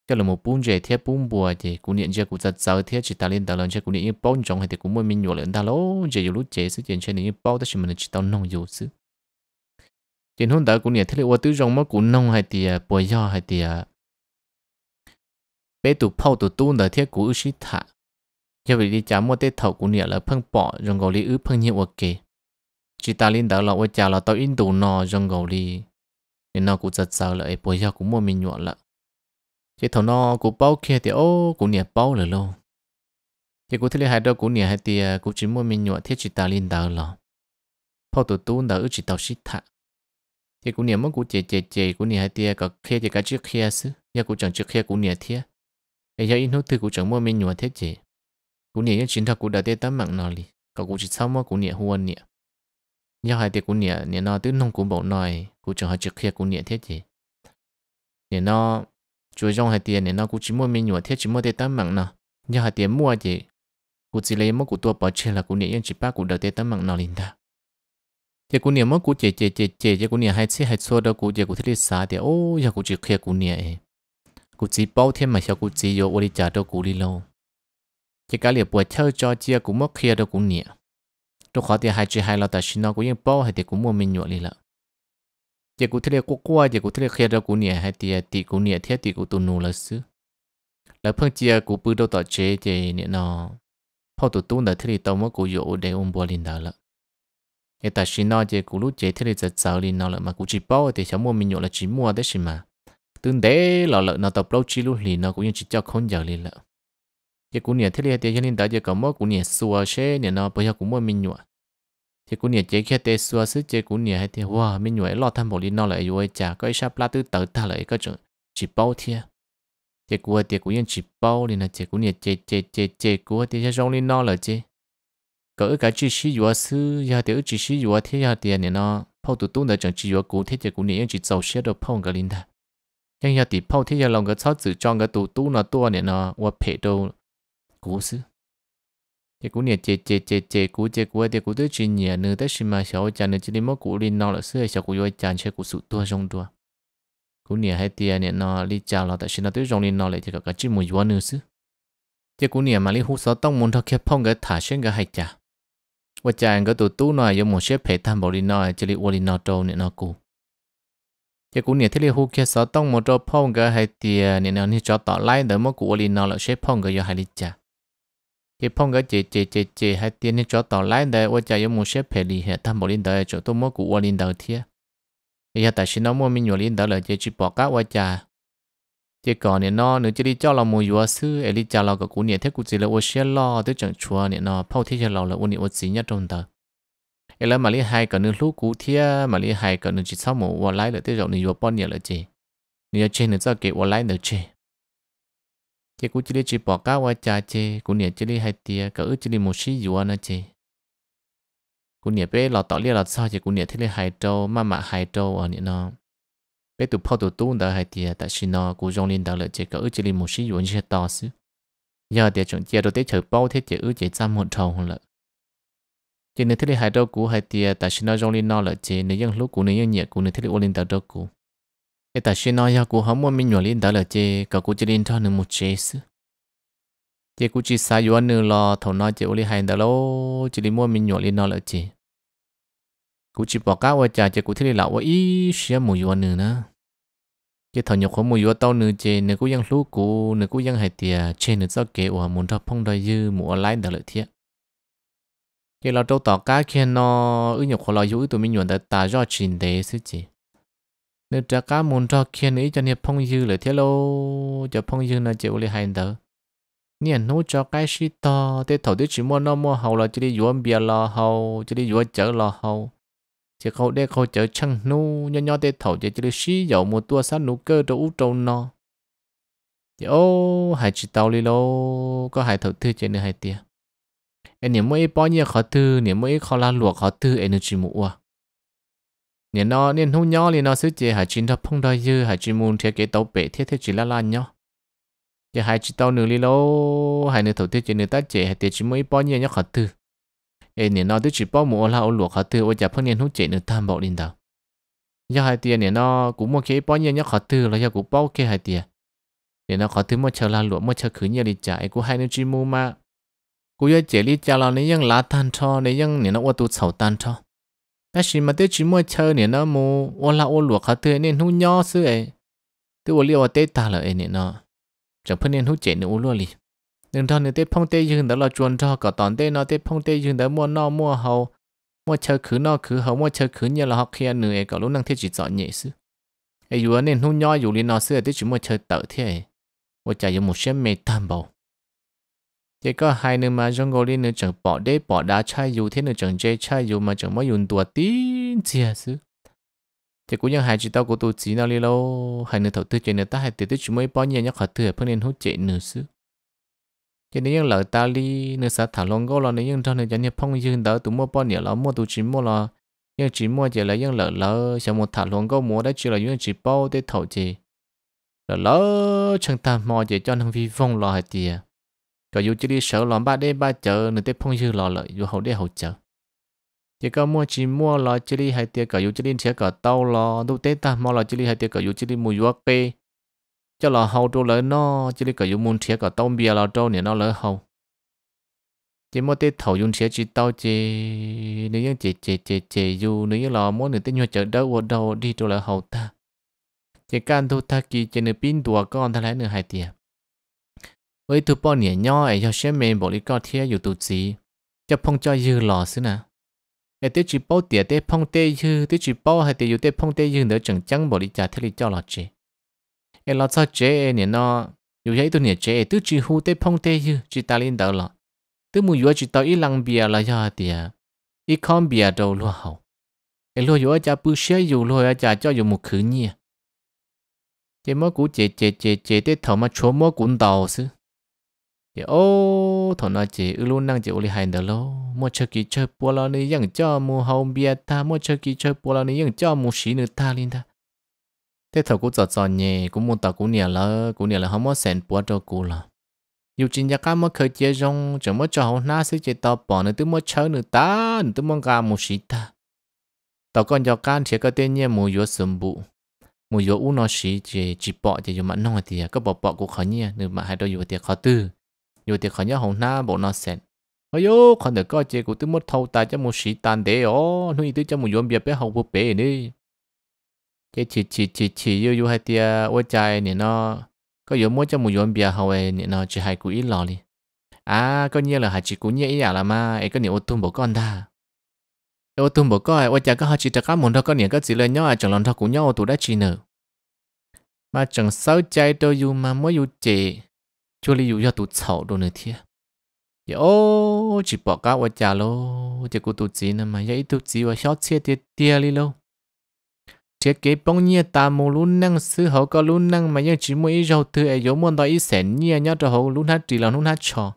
cho là một bún chè thiết bún bùa thì cũng niệm chơi cũng giật giật thiết chỉ ta lên tờ lần chơi cũng niệm như bao trong hay thì cũng mới mình nhổ lên ta lố dù lúc chơi sư tiền chơi những bao đó chỉ mình chỉ tao nông dù sư tiền hôm đó cũng niệm thế là 我 tư trong mà cũng nông hay thì à, bùa do hay thì à, bé tụ phao tụ tu đời thiết cũng ước sĩ thả do vì đi trả mua tết thầu cũng niệm là phân bỏ rong gầu lý ước phân nhiều ok chỉ ta lên đạo là ở chả là tao in đủ nọ rong gầu lý nên nó cũng giật giật lại bùa giờ cũng mua mình nhổ lại chỉ thằng nó cũng bao kia thì ô cũng nhà bao rồi luôn chỉ cũng thấy hai đứa cũng nhà hai tia cũng chỉ mua mình nhọ thiết chỉ ta linh đạo lò, phao tụ tu đạo chỉ tàu xít thạ thì cũng nhà mất cũng chè chè chè cũng nhà hai tia có kia thì cái chiếc kia xứ. Nhà cũng chẳng chiếc kia cũng nhà thiết bây giờ in hút thư cũng chẳng mua mình nhọ thiết chè cú nhẹ chính thật cú đã tết tắm mạng nó li có cú chỉ sau mà cú nhẹ huân nhẹ nhà hai tiệc cú nhẹ nhẹ nó tứ nông cú bộ nói cú chẳng hai trực kia cú nhẹ thiết gì nhẹ nó chúa trong hai tiền này nó cũng chỉ mua mình nhỏ thiết chỉ mua tết tấm mạng nè nhà hai tiền mua gì cụ chỉ lấy mất cụ tua bỏ chơi là cụ niệm yên chỉ ba cụ đầu tết tấm mạng nào linh ta. Giờ cụ niệm mất cụ chè chè chè chè giờ cụ niệm hai chiếc hai xua cụ cú cụ cú thích xả thì ô giờ cụ chỉ kia niệm. Ấy, cụ chỉ bao thêm mà sao cụ chỉ vô đi trả đâu cụ đi lâu. Chỉ cả liệp bùa chơi cho chia cụ mất kia đâu cụ niệm, tôi khó thì hai chị hai là tại xin nó cũng yên bao hai thì cũng mua mình nhỏ đi là giờ cụ thấy qua qua giờ cụ thấy kia đâu cụ nhẹ hay thì thì cụ nhẹ thế thì cụ tu nô là xứ. Là phân chia cụ bự đâu tọt chế thì nhẹ nó họ tụ tu đã thấy tao mới cụ dụ để ôm bò lên đó là cái ta xin nó giờ cụ lúc chế thấy giật sợ lên nó là mà cụ chỉ bao thì cháu mua mình nhọ là chỉ mua đấy xin mà. Tương đế là lợn nó tập lâu chỉ lúc liền nó cũng như chỉ cho không giờ lên là giờ cụ nhẹ thế thì cho nên đó giờ có mỗi cụ nhẹ xua xe nhẹ nó bây giờ cũng mua mình nhọ chế cú nhẹ chế khi tê xua sức chế cú hay thì wow mình nhảy lo tham bộ đi nó lại rồi chả có sắp lá tư tự ta lại cái chuyện chỉ bao thiệt chế cú chế cú yên chỉ bao đi là chế cú nhẹ chế chế chế chế cú thì sẽ rong đi nó lại chế có cái chỉ sĩ dụng sư giờ thì chỉ sĩ dụng thế giờ thì nè nó phao tụ tung đã chẳng chỉ dụng cú thế chế cú nhẹ chỉ giàu xe được phao cái linh ta nhưng giờ thì phao thế giờ lòng cái sáu tự trong cái tụ tu nó tua nè nó và phê đâu cú sư thì cú nhà chế chế chế chế cú chế cú thì cú tới chuyện nhà nữa tới xin mà sáu chả nữa chỉ đi mất cú đi nó là xưa sáu cú vô cha chơi cú sụt tua trong tua cú nhà hay tiền nhà nó đi chào là tại xin nó tới trong đi nó lại thì có cái chỉ mùi vua nữa xứ chỉ cú nhà mà đi hút sáu tông muốn thao kẹp phong cái thả xuyên cái hay chả và cha cái tụ tú nó dùng một xếp phải tham bảo đi nó chỉ đi uo đi nó trâu nhà nó cú chỉ cú nhà thế li hút kẹp sáu tông một trâu phong cái hay tiền nhà nó đi cho tỏ lại đỡ mất cú đi nó là xếp phong cái vô hay đi chả cái phong cái chế chế chế chế hay tiền đi cho tàu lái đây, tôi chạy một xe phe đi hết, tham một linh đời cho tôi mua cụ linh đời thiệt. bây giờ tại sao nó mua mình nhiều linh đầu là chỉ chỉ bỏ cá tôi chả. chỉ còn nè nó nữa chỉ đi cho là mua vừa sư, ấy đi cho là cái cụ nè thế cũng chỉ là tôi xe lo tới chẳng chua nè nó, phong thế cho là là tôi chỉ nhất trong đời. ấy là mà lý hai cái nước lúc cụ thiệt, mà lý hai cái nước chỉ sau một lại là tới rồi nè vừa bao nhiêu là chị. nè trên nữa cho cái tôi lái nữa chị chỉ cú chỉ đi chỉ bỏ cá qua cha chế, cú nhẹ chỉ đi hai tia cả ước chỉ đi một xí yếu nữa chơi cú nhẹ bé lọ tỏ lia lọ sao chỉ cú nhẹ thế hai trâu mà mà hai trâu à ở này nó bé tụ phao tụ tu đã hai tia tại xin nó cú rong lên đó là chế cả ước chỉ đi một xí dùa như thế to xứ. Giờ tia chọn chia đôi tế chở bao thế chỉ ước chỉ trăm một trâu hơn lợ. Chỉ nên thế hai trâu cú hai tia tại xin nó rong lên nó là chế, nếu dân lúc cú nếu dân nhẹ cú nên thế là ô lên đào trâu cú cái tại xin nó giờ cú không muốn mình nhỏ lên đó là chỉ có cú chỉ lên cho nên một chế xứ chỉ cú chỉ sai yuan nữa lo thầu nói chỉ ô lên hai đó lô chỉ đi mua mình nhỏ lên nó là chỉ cú chỉ bỏ cá qua trà chỉ cú thế là lão ý xía mùi yuan nữa nè cái thằng nhóc có mùi yuan tao nữa chỉ nếu cú ยัง lú cú nếu cú ยัง hay tiệt trên nữa cho kế của muốn cho phong đời dư mua lại đó lợi thiệt cái là đâu tỏ cá kia nó ư nhóc khó lo yếu tụi mình nhuận ta do chín đề sự chỉ nếu trả cá muốn cho kia nữa cho nên phong dư lại thế lô, cho phong dư là chịu lại hành đó niên nô cho cái gì to, thế thầu thế chỉ mua nó mua hậu là chỉ đi yuan bia lo hậu chỉ đi yuan chở lo hậu chỉ khâu để khâu chở chăng nu nhỏ nhỏ thế thầu chỉ chỉ đi xí dầu một tua sát nụ cơ đồ út trâu nó thì ô hai chỉ tàu đi lô, có hai thầu thứ chỉ nữa hai tia em niệm mỗi bao nhiêu khó thư, niệm mỗi khó la luộc khó thư, em chỉ mua niệm nó niệm hung nhỏ liền nó sử chỉ hai chín thập phong đôi dư hai chỉ muốn thiết kế tàu bể thiết thiết chỉ là la nhỏ chỉ hai chỉ tàu nửa đi lô hai nửa thầu thư trên nửa ta chỉ hai tia chỉ mỗi bao nhiêu nhỏ khó thư ê nè nó tức chỉ bao mua là ô luộc họ tư ô chả phân niên hút chạy nữa tham bảo linh đạo do hai tiền nè nó cũng mua cái bao nhiêu nhá họ tư là do cũng bao cái hai tiền nè nó họ tư mua chờ là luộc mua chờ khử nhiều đi trả cũng hai nữa chỉ mua mà cũng yêu chạy đi trả là nè ยัง lá tan cho nè ยัง nè nó ô tu sầu tan cho ta chỉ mà tết chỉ mua chơi nè nó mua ô là ô luộc họ tươi nên hút nhỏ xưa ấy tư ô liều tết ta là ấy nè nó chẳng phân nên hút chạy nữa ô luộc li nên thằng này tết phong tết dương đó là chuẩn cho cả tòn tết nó tết phong tết dương đó mua no mua hậu mua chơi khứ no khứ hậu mua chơi khứ như là học kia nữa cả lúc năng thiết chỉ chọn nhẹ sư ai dù nên hung nhỏ dù liên nó xưa tết chỉ mua chơi tự thế mua chả dùng một xe mê tam bầu chỉ có hai nữa mà trong gọi nữa chẳng bỏ đế bỏ đá chai dù thế nữa chẳng dây chai dù mà chẳng mới dùng tua gì chia chứ chỉ cũng như hai chỉ tao của tôi chỉ nào đi lâu hai nữa thầu tư chuyện nữa ta hai tiền tư chỉ mới bao nhiêu nhắc khởi thừa phương nên hút chạy nữa chứ cho nên những lời ta đi nữa sao thả lòng câu là nếu những trong này chẳng nên phong dương đó tụi mua bao nhiêu là mua tụi chỉ mua là nhưng chỉ mua chỉ là những lời lỡ sao một thả lòng câu mua đấy chỉ là những chỉ bao để thầu chỉ là lỡ chẳng ta mò chỉ cho thằng vi vong lo hay tiệt có dù chỉ đi sợ lòng ba đê ba chợ nên tới phong dư lò lợi dù hậu đê hậu chợ. Chỉ có mua chỉ mua lò chỉ đi hai tiệc có dù chỉ đi sẽ có tàu lò đâu tết ta mua lò chỉ đi hai tiệc có dù chỉ đi mua yuộc pe cho lò hậu trâu lợi nó chỉ đi có dù muốn sẽ cả tàu bia lò trâu nè nó lợi hậu. Chỉ mua tết thầu dùng sẽ chỉ tàu chỉ nếu như chỉ chỉ chỉ chỉ dù nếu như lò muốn nửa tên nhau chợ đâu ở đâu đi trâu lợi hậu ta. Chỉ can thu ta kỳ chỉ nửa pin đùa con ta lấy nửa hai tiệc với tụ bỏ nhẹ nhỏ ấy cho xem mềm bỏ đi có thiết dù tụ gì cho phong cho dư lò xứ nè. Cái tế chỉ bao tiền tế phong tế dư tế chỉ bao hay tế dù tế phong tế dư nữa chẳng chẳng bỏ đi trả thiết lý cho lò chế cái lò sao chế nhẹ nó, dù vậy tôi nè chế tứ chỉ hú tế phong tế dư, chỉ ta lên đầu lọ tứ mù yếu chỉ tao ít lăng bia là do tiền ít con bia đâu lo hậu. Cái lo yếu cha bự xe dù lo cha cho dù một khứ nhia chế mỗi cú chế chế chế chế tế thầu mà chúa mỗi cuốn đầu xứ giờ ô thọ nó chỉ ừ, luôn năng chỉ uli hai đờ lo mua chơi kỹ chơi bùa lo này yang cho mua hồng biệt ta mua chơi kỹ chơi bùa lo này yang cho mua xí nữa ta linh ta thế thọ cũng giọt giọt nhẹ. Cũng muốn tao cũng nhẹ lỡ. Cũng nhẹ là không muốn sẹn bùa cho cô là dù chính nhà cá mua khởi chế rong chẳng mua cho hậu na sẽ chế tao bỏ nữa tôi mua chơi nữa ta nữa tôi mua gà mua xí ta. Tao còn cho can chỉ có tên nhẹ mua yếu sầm bù, mua yếu u nó xí chỉ chỉ bỏ chỉ dùng mặn nong thì à, có bỏ bỏ cũng khó nhẹ nữa mà hai đôi yếu thì khó tư vô thì khó nhớ hồng na bộ nó sen ôi yo còn được có chế của tôi mới thâu ta cho một xí tàn để ó nuôi tôi cho một vô bia bé hồng vô bể nè, cái chỉ chỉ chỉ chỉ yêu yêu hai tia ở trái nè nó có yêu mua cho một yon bia hồng ấy nè nó chỉ hai cú ít lò đi à có nhiều là hai chỉ cú nhẹ ý à là mà ấy có nhiều ô tô bộ con ta ô tôi bộ coi ô cha có hai chỉ trả cá muốn thâu có niệm có gì lên nhau à, chẳng lòng thâu cú nhau tụ đã chỉ nữa mà chẳng sao chạy đâu dù mà mới dù chị cho li dù cho tụ xấu đồ nữa thiệt. Giờ ô chỉ bỏ cá ô chả lô. Chỉ của tụ chỉ nè mà dạ, vậy tụ chỉ và xót xe tiệt tiệt đi lô. Thiết kế bông nhia ta mù luôn năng sư hậu có luôn năng mà nhưng chỉ mua ít rau thứ ấy giống muốn đó ít sẻn nhia nhớ cho hậu luôn hát chỉ là luôn hát trò.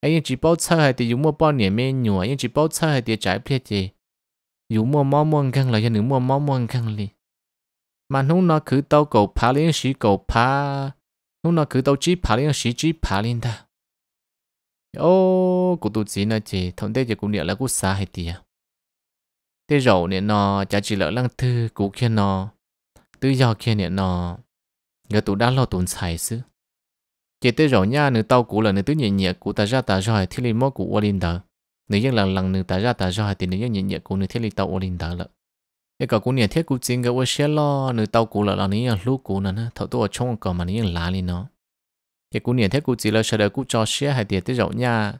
Ấy chỉ bao chơi hay thì dùng mua bao niệm mê nhùa nhưng chỉ bao chơi hay thì trái biết gì dùng mua món món căng là cho nữ mua món món căng li mà nung nó cứ tao cầu phá lên sĩ cầu phá nó nào cứ đâu chỉ phá lên sĩ chỉ phá lên ta. Ô cụ tụ chỉ là chỉ thông tế chỉ cụ niệm là cụ xa hay tiệt thế rồi nè nó chả chỉ lỡ lăng thư cụ kia nó tư do kia nè nó người tụ đã lo tồn xài xứ. Chỉ thế rồi nha, nữ tao cụ là nữ tứ nhẹ nhẹ cụ ta ra ta rồi thì li mốt cụ ô linh đờ nữ dân lần lần nữ ta ra ta rồi thì nữ dân nhẹ nhẹ cụ nữ thiết li tao ô linh đờ lợ cái cậu cũng nhẹ thiết cũng chính cái ô xe lo nữ tàu cụ là là ní dân lúc cụ nè thầu tôi ở trong còn mà ní dân lá li nó. Cái cũng nhẹ thiết cũng chỉ là sợ đời cũng cho xe hay tiệt tới rộng nha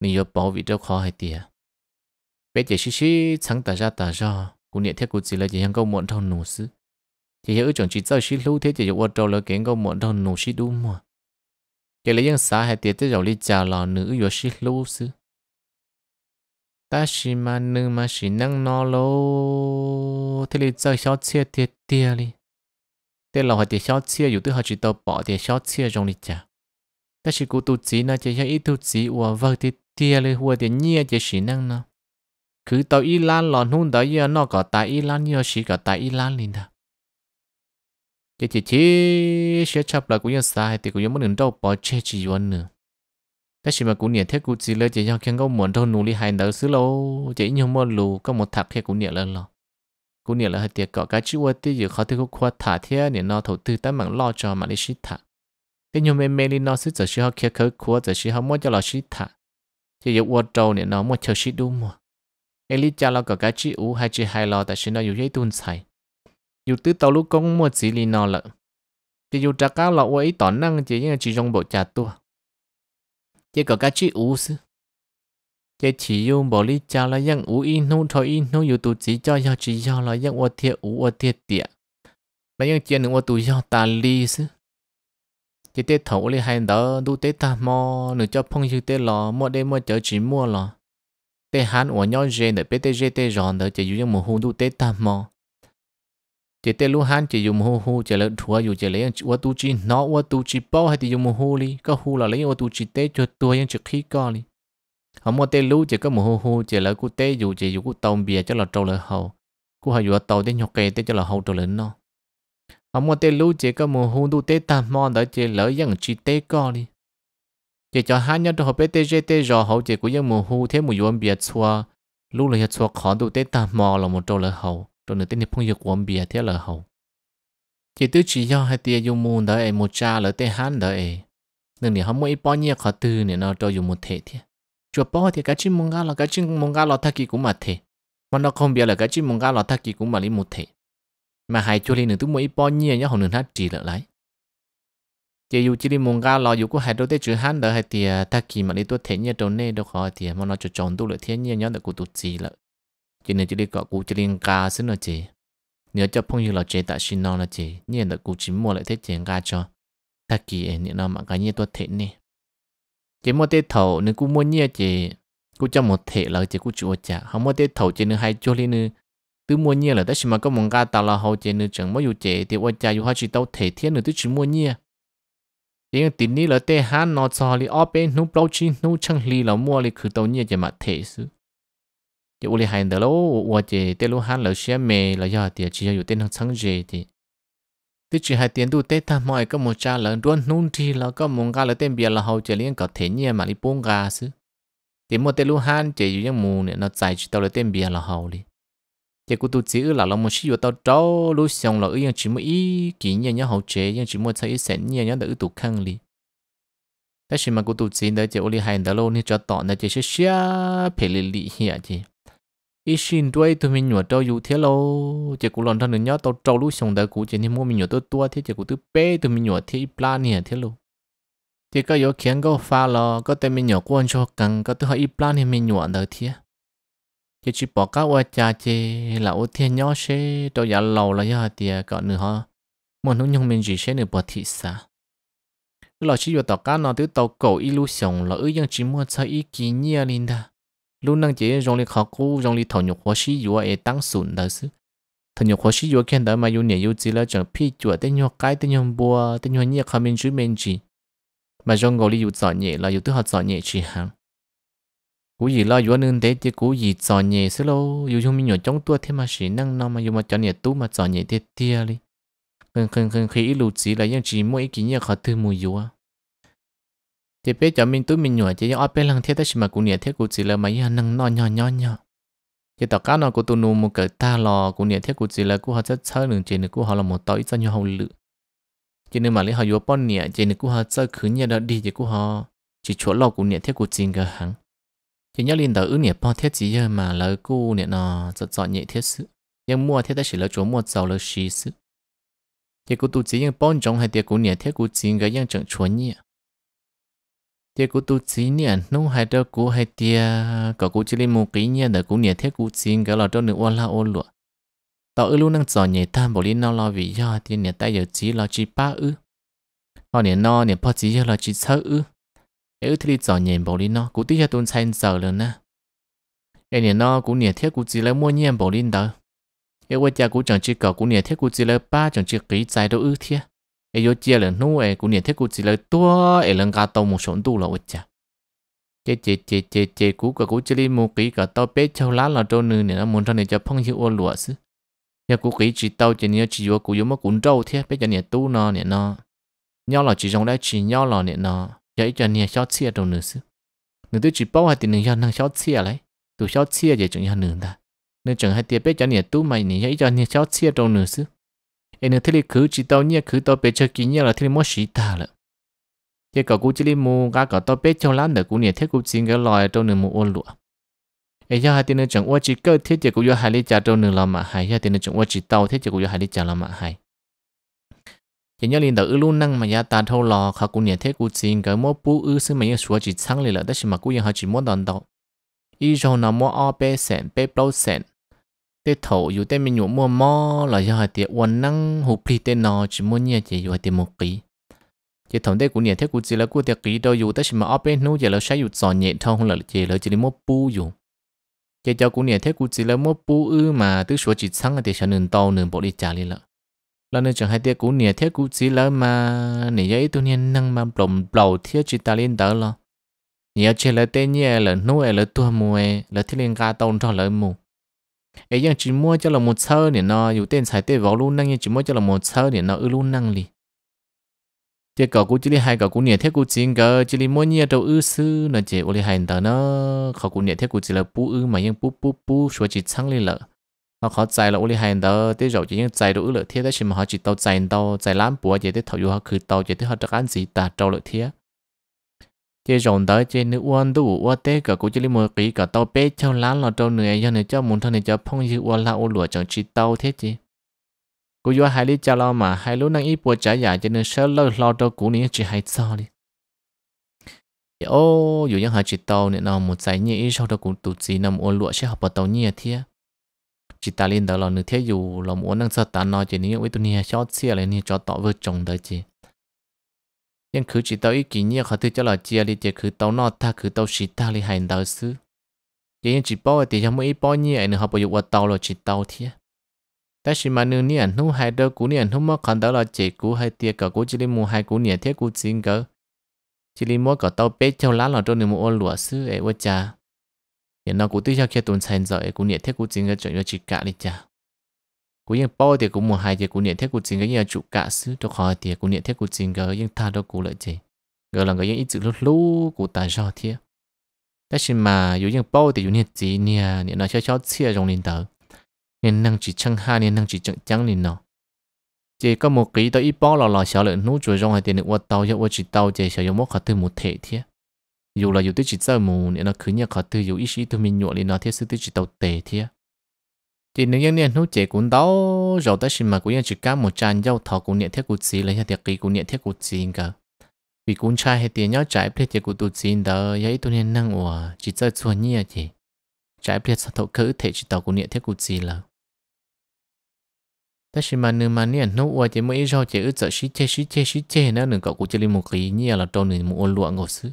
nữ giờ bảo vị cho khó hay tiệt bé giờ xí xí, chẳng tả ra tả ra cũng nhận thiết cũng chỉ là chỉ hàng câu muộn thâu nụ sư chỉ hiểu chồng chỉ cho xí lưu thế chỉ ở trâu là kiến câu muộn thâu nụ xí đúng mà cái lấy những xã hay tiệt tới rộng đi trả là nữ vừa xí lưu sư ta xí mà nữ mà xí năng nó lô thế li giờ xóa chia tiệt tiệt đi thế lò hay tiệt xóa chia dù tôi họ chỉ tàu bỏ tiệt xóa chia trong đi chả ta xí cụ tu chỉ na chỉ cho ít tu chỉ và vợ tiệt tiệt đi hoặc tiệt nhia chỉ xí năng nó cứ tàu y lan lòn hôn đó giờ nó có tại y lan nhiều chỉ có tại y lan liền đó chỉ chỉ chỉ sẽ chấp là cũng như sai thì cũng như muốn đừng đâu bỏ che chỉ vấn nữa thế chỉ mà cũng nhận thế cũng chỉ là chỉ cho khen có muốn đâu nụ đi hai đỡ xứ lâu chỉ như mua lù, có một thạc thế cũng nhận lên lo cũng nhận là hơi tiệt có cái chữ vật thì giờ khó thấy cũng khoa thả thế nên nó thầu tư tới mạng lo cho mà đi shit thả thế nhưng mà mê nó xứ giờ chỉ họ kia khởi khoa giờ chỉ họ muốn cho lo shit thả chỉ giờ vật trâu nên nó muốn chờ shit đúng mà Eli cha lo có cái chữ u hai chữ hai lo, tại xin nó nó อยู่ giấy tuôn xài. Dù tứ tàu lúc công mua chỉ li nó lợ. Chỉ dù trả cao lọ ý tỏ năng, chỉ những chỉ trong bộ trà tua. Chỉ có cái chữ u sư. Chỉ chỉ dùng bỏ đi cha là những u in nu thôi in nu yêu tụ chỉ cho cho chỉ cho là những u thiệt u u thiệt tiệt. Mà những chuyện nữa tụ cho ta li sư. Chỉ tết thấu li hai đó đu tết ta mò, nửa cho phong như tết lò mua đây mua chợ chỉ mua lò tê hán u nhau dê để bé tê dê tê giòn đó chỉ dùng một hôn tu tê ta mò chỉ tên lú hán chỉ dùng một hôn chỉ là thua dù chỉ lấy ô tu chi, nó ô tu chi bao hay thì dùng một li đi. Có hôn là lấy ô tu chi tê cho tua những chỉ khí co đi. Họ mua tên lú chỉ có một hôn hôn chỉ là cú tê dù chỉ dù cú tàu bìa cho là trâu lợn hậu. Cú hay dù tàu tê nhọc kề tê cho là hậu trâu lợn nó. Họ mua tên lú chỉ có một hôn tu tê tam mò đó chỉ lỡ những chi tê co đi. Chỉ cho hai nhau trong bé tê tê rò hậu chỉ cú dân một hu thế một yuan bia xua lú là xua khó tu tê tam mò là một trâu lợn hậu rồi nữa tên này phong dục yuan bìa thế là hậu chỉ tư chỉ do hai tia dùng mùn đó ấy, một cha là tê hắn đó ấy. Nên này họ mỗi bao nhiêu khó tư nên nó cho dùng một thể thế chùa bao thì cái chim mông gà là cái chim mông gà là thắc kỳ cũng mà thể. Mà nó không biết là cái chim mông gà là thắc kỳ cũng mà lý một thể. Mà hai chùa này nữa tôi mỗi bao nhiêu nhá hồn nữa hát chỉ lại chỉ dù chỉ đi mông gà lo dù có hai đôi tay chữ hắn đó hai tia thắc kỳ mà lý tôi thể nhiều trâu nê đâu khó thì mà nó cho chọn tu lại thiên nhiên nhớ được cụ tụt gì lợ chỉ nên chỉ đi gọi cụ chỉ đi ca xin là chị. Nếu cho phong như là chế tại xin nó là chị. Nhiên là cụ chỉ mua lại thế tiền ca cho ta kỳ ấy nó mà cái như tôi thế nè chỉ mua tê thầu nếu cụ mua nhiều chị. Cụ cho một thể là chị cụ chịu trả không mua tê thầu chị nên hai chỗ đi nữa từ mua như là tất mà có mong ca ta là hậu chị nên chẳng mua dù chị. Thì ôi cha dù hai chỉ tao thể thiên nữa tôi chỉ mua nhiều tiếng tin ní là tê hán nó cho li ở bên nút bao chi nút chẳng li là mua li cứ tàu như chỉ mà thể sự chỉ uli hành đó lâu và chỉ tê lu hắn là xe mê là do thì chỉ có tên thằng chẳng gì thì tức chỉ hai tiền tu tê ta mọi có một cha lớn đuôn nung thì là có một ga là tên bia là hậu chỉ liên có thể nhẹ mà li buông ga sự thì một tê lu hắn chỉ dùng mù này nó chạy chỉ tao là tên bia là hậu đi chỉ cụ tu chỉ là là một sĩ tao trâu lúc xong là yên chỉ một ý kỹ nhiên nhớ hậu chế yên chỉ một thấy sẵn nhiên nhớ được tụ khăn li thế mà cụ tu chỉ đấy chỉ oli hành đó luôn cho tỏ là chỉ sẽ xia phải lì lì hiện chỉ ít xin đuôi tụi mình nhớ trâu dù thế lo chỉ cụ lần thân được nhớ, tao trâu lúc xong đã cụ chỉ nên mua mình nhớ tôi tua thế, chỉ cụ tu bé tụi mình nhớ thế plan nè, thế lo chỉ có yếu khiến có pha lo có tên mình nhớ quan cho cần, có tu hỏi plan thì mình nhớ được thế. Chỉ chỉ bỏ cá qua cha chê, là ô thiên nhớ xe đâu giả lâu là do tiề còn nữa ha mà nó nhung mình chỉ xe nữa bỏ thị xa lo chỉ vừa tàu cá nó từ tàu cổ illusion là ư dân chỉ mua chơi ý kỳ nhia linh ta lúc năng chế rong lịch khóc cũ rong lịch thầu nhục hóa sĩ yếu ấy tăng sụn đó chứ thầu nhục hóa sĩ yếu khen đó mà yếu nhẹ yếu chỉ là chẳng phi chuột tên nhau cái tên nhau bùa tên nhau nhẹ không mình chú mình chỉ mà dùng gọi yếu giỏi nhẹ là yêu từ họ giỏi nhẹ chỉ hàng cú gì lo yếu nương để chứ cú gì giỏi nhẹ xí lâu yêu dùng mình nhỏ trong tua thêm mà sĩ năng nó mà yêu mà cho nhẹ tú mà giỏi nhẹ tiệt tia đi khinh khinh khinh khi lưu chỉ là những chỉ mỗi ý nhẹ khó thư mùi yếu thì bé cho mình túi mình nhỏ chỉ ở bên lăng thiết tới mà cũng nhẹ thiết cũng chỉ là mấy năng nó nhỏ nhỏ nhỏ chỉ tao cá nó của tụi nụ một cái ta lò cũng nhẹ thiết cũng chỉ là của họ rất chơi đường chỉ là của họ là một tối cho nhau hậu lự. Chỉ nên mà lấy họ vô bọn nhẹ chỉ là của họ chơi khứ nhẹ đó đi chỉ của họ, chỉ chỗ lò cũng nhẹ thiết cũng chính cái hàng chỉ nhớ liên đầu ứ nhẹ bọn thiết chỉ mà lời cô nhẹ nó rất giỏi nhẹ thiết sự nhưng mua thiết tới chỉ là chỗ mua giàu là xí sự chỉ của tụi chỉ những bọn trong hay tiệc của nhẹ thiết cũng chính cái nhưng chẳng chuẩn nhẹ thế cú tu chỉ nè nung hai đó cú hai tia có cú chỉ lên một cái niệm để cú nè thế cú xin cái là đó nữa ôn la ôn lụa. Tao ư luôn năng giỏi nhẹ tham bỏ lên nó lo vì do thì nè tay giờ chỉ lo chỉ ba ư. Họ niệm no niệm bao chỉ lo chỉ sáu ư. Ư thì giỏi nhẹ bỏ lên nó cú tí cho tuần sai giờ rồi nè cái nè no, cú nè thế cú chỉ là mua niệm bỏ lên đó cái vợ cha cú chẳng chỉ có cú nè thế cú chỉ là ba chẳng chỉ kỹ trái đâu ư thiệt ai yo chia lần nu ai cũng nhận thấy cũng chỉ là tua ai lần cả tàu một số tu là vậy chả chế chế chế chế chế cú cả cú chỉ một cái cả tàu bé châu lá là trâu nữ này, nó muốn cho này cho phong hiệu ô lụa sư nhà cú cái chỉ tàu chỉ nhớ chỉ vô cú giống mà cũng trâu thế, bé cho này tu nó này nó nhau là chỉ trong đấy chỉ nhau là này nó vậy cho này xót chia trâu nữ sư nữ tôi chỉ bao hai tiền nữ cho năng xót chia lấy. Tu xót chia vậy chẳng nhau nữ ta. Nên chẳng hai tiền bé cho này tu mày này vậy cho này xót chia trâu nữ sư em thấy cứ chỉ tao nhớ cứ tao bé cho kỹ nhớ là thấy mất sĩ ta了cái cậu cũng chỉ li mua gã cậu tao bé cho lắm được cũng nhớ thấy cũng chính cái loài trong nửa một ôn lụa ấy giờ hai tiếng chẳng qua chỉ cơ thế chỉ cũng có hai lý trả trong nửa là mà hai giờ tiếng chẳng qua chỉ tao thế chỉ cũng có hai lý trả là mà hai chỉ nhớ liền đầu ư luôn năng mà giá ta thâu lò họ cũng nhớ thấy cũng chính cái mỗi bố ư xứ mà nhớ số chỉ sáng lại là đó là mà cũngยังhọ chỉ muốn đòn đầu ý rồi nó mua o bé sen bé bao sen tế thổ dù tế mình nhủ mua mò là do hai tiệt quần năng hụt phi tế nọ chỉ muốn nhẹ chỉ dù hai tiệt một ký. Chỉ thằng tế của nhẹ thế của chỉ là của tiệt ký đâu dù tê chỉ mà nô giờ là sai dù giòn nhẹ thôi không là chỉ là chỉ là mua bu dù. Chỉ cho của nhẹ thế của chỉ là mua bu ư mà tứ số chỉ sáng thì sẽ nửa tàu nửa bộ đi trả liền lợ là nên chẳng hai tiệt của nhẹ thế của chỉ là mà nè giấy tôi nên năng mà bồng bầu thiết chỉ ta lên đó lo. Nhẹ chỉ là tế nhẹ là nô là tua mùa là thiết liên ga tàu cho lợi mù ấy giờ chỉ mua cho là một sơ để nó, dù tên xài tên vào luôn năng, nhưng chỉ mua cho là một sơ để nó ư luôn năng li chỉ cậu cũng chỉ li hai cậu cũng nhẹ thế cũng chỉ cờ chỉ li mua nhẹ đầu ư sư, nó chỉ ô li hai tờ nó. Cậu cũng nhẹ thế cũng chỉ là pu ư mà nhưng pu pu pu số chỉ sang li lợ. Họ khó chạy là ô li hai tờ thế rồi chỉ nhưng chạy đầu ư lợ thế đấy chỉ mà họ chỉ tàu chạy tàu chạy lắm bùa chỉ thế thầu dù họ cứ tàu chỉ thế họ được ăn gì ta trâu lợ thế chế rộng tới chế nữ uan đủ uan tế cả cũng chỉ lấy một cái cả tàu bé cho lá là trâu người cho nên cho muốn thân này cho phong dư uan la uan lụa chẳng chỉ tàu thế chứ cô vô hai lý cho lo mà, hai lúc năng ít bùa trả giả cho nên sơ lơ lo trâu cũ này chỉ hai sao đi. Ô, dù những hai chỉ tàu này nào một giải nhẹ sau đó cũng tụt gì nằm uan lụa sẽ học vào tàu nhẹ thế chỉ ta lên đó là nữ thế dù là muốn năng sợ ta nói chỉ nếu với tụi này cho xe lại này cho tỏ vợ chồng đấy chứ nhưng cứ chỉ tao ý kỷ nhiên khó thứ cho là chia đi chỉ cứ tao nói ta cứ tao xịt ta đi hành đạo sư chỉ nhưng chỉ bảo thì chẳng mấy bảo nhiêu anh học bảo dục tao là chỉ tao thiệt ta chỉ mà nương niên nu hai đứa cú niên nu mà khăn đó là chỉ cú hai tia cả cú chỉ đi mua hai cú niên thiết cú xin cỡ chỉ li mua cả tao bé cho lá là trong nên mua lúa sư ấy quá cha. Hiện nó cú tư cho kia tuần thành rồi, ấy cú niên thiết cú xin cỡ chuyện cho chỉ cả đi cha cú yên bao thì cũng một hai thì cú niệm thế cú chính cái nhà chủ cả xứ cho khó thì cú niệm thế cú chính cái yên tha đó cú lợi gì. Gọi là cái yên ít chữ lúc lúc cú ta do thế đó mà yếu yên bao thì yếu gì nè niệm nó cho cho chia trong liền tờ. Nên năng chỉ chăng ha, nên năng chỉ chăng chăng liền nó chỉ có một cái đó ít bao là là xảo lợn nút rồi trong hai được quạt tàu cho quạt chỉ tàu chỉ xảo yếu mất khó từ một thể thế dù là dù tới chỉ sao niệm nó cứ nhà khó từ dù ít ít từ mình nhộn liền nó thế sự tới chỉ tàu tệ thế thì nếu như nó chế cũng đó rồi ta xin mà cũng chỉ cá một tràn dâu thọ cũng nhận thiết của gì lấy hạt tiệc kỳ cũng nhận thiết của gì cả vì cũng trai hay tiền nhớ trái plei chế của tụi gì đó vậy tôi nên năng ủa, chỉ chơi chua nhia à chị. Trái biết sao thọ khứ thể chỉ tàu cũng niệm thiết của gì là. Ta chỉ mà nương mà niệm hút qua chỉ mới rồi chế ước sợ xí chê xí chê xí chê nữa, nửa cậu cũng chơi một cái nhia à là trâu nửa một ôn luận ngồi xứ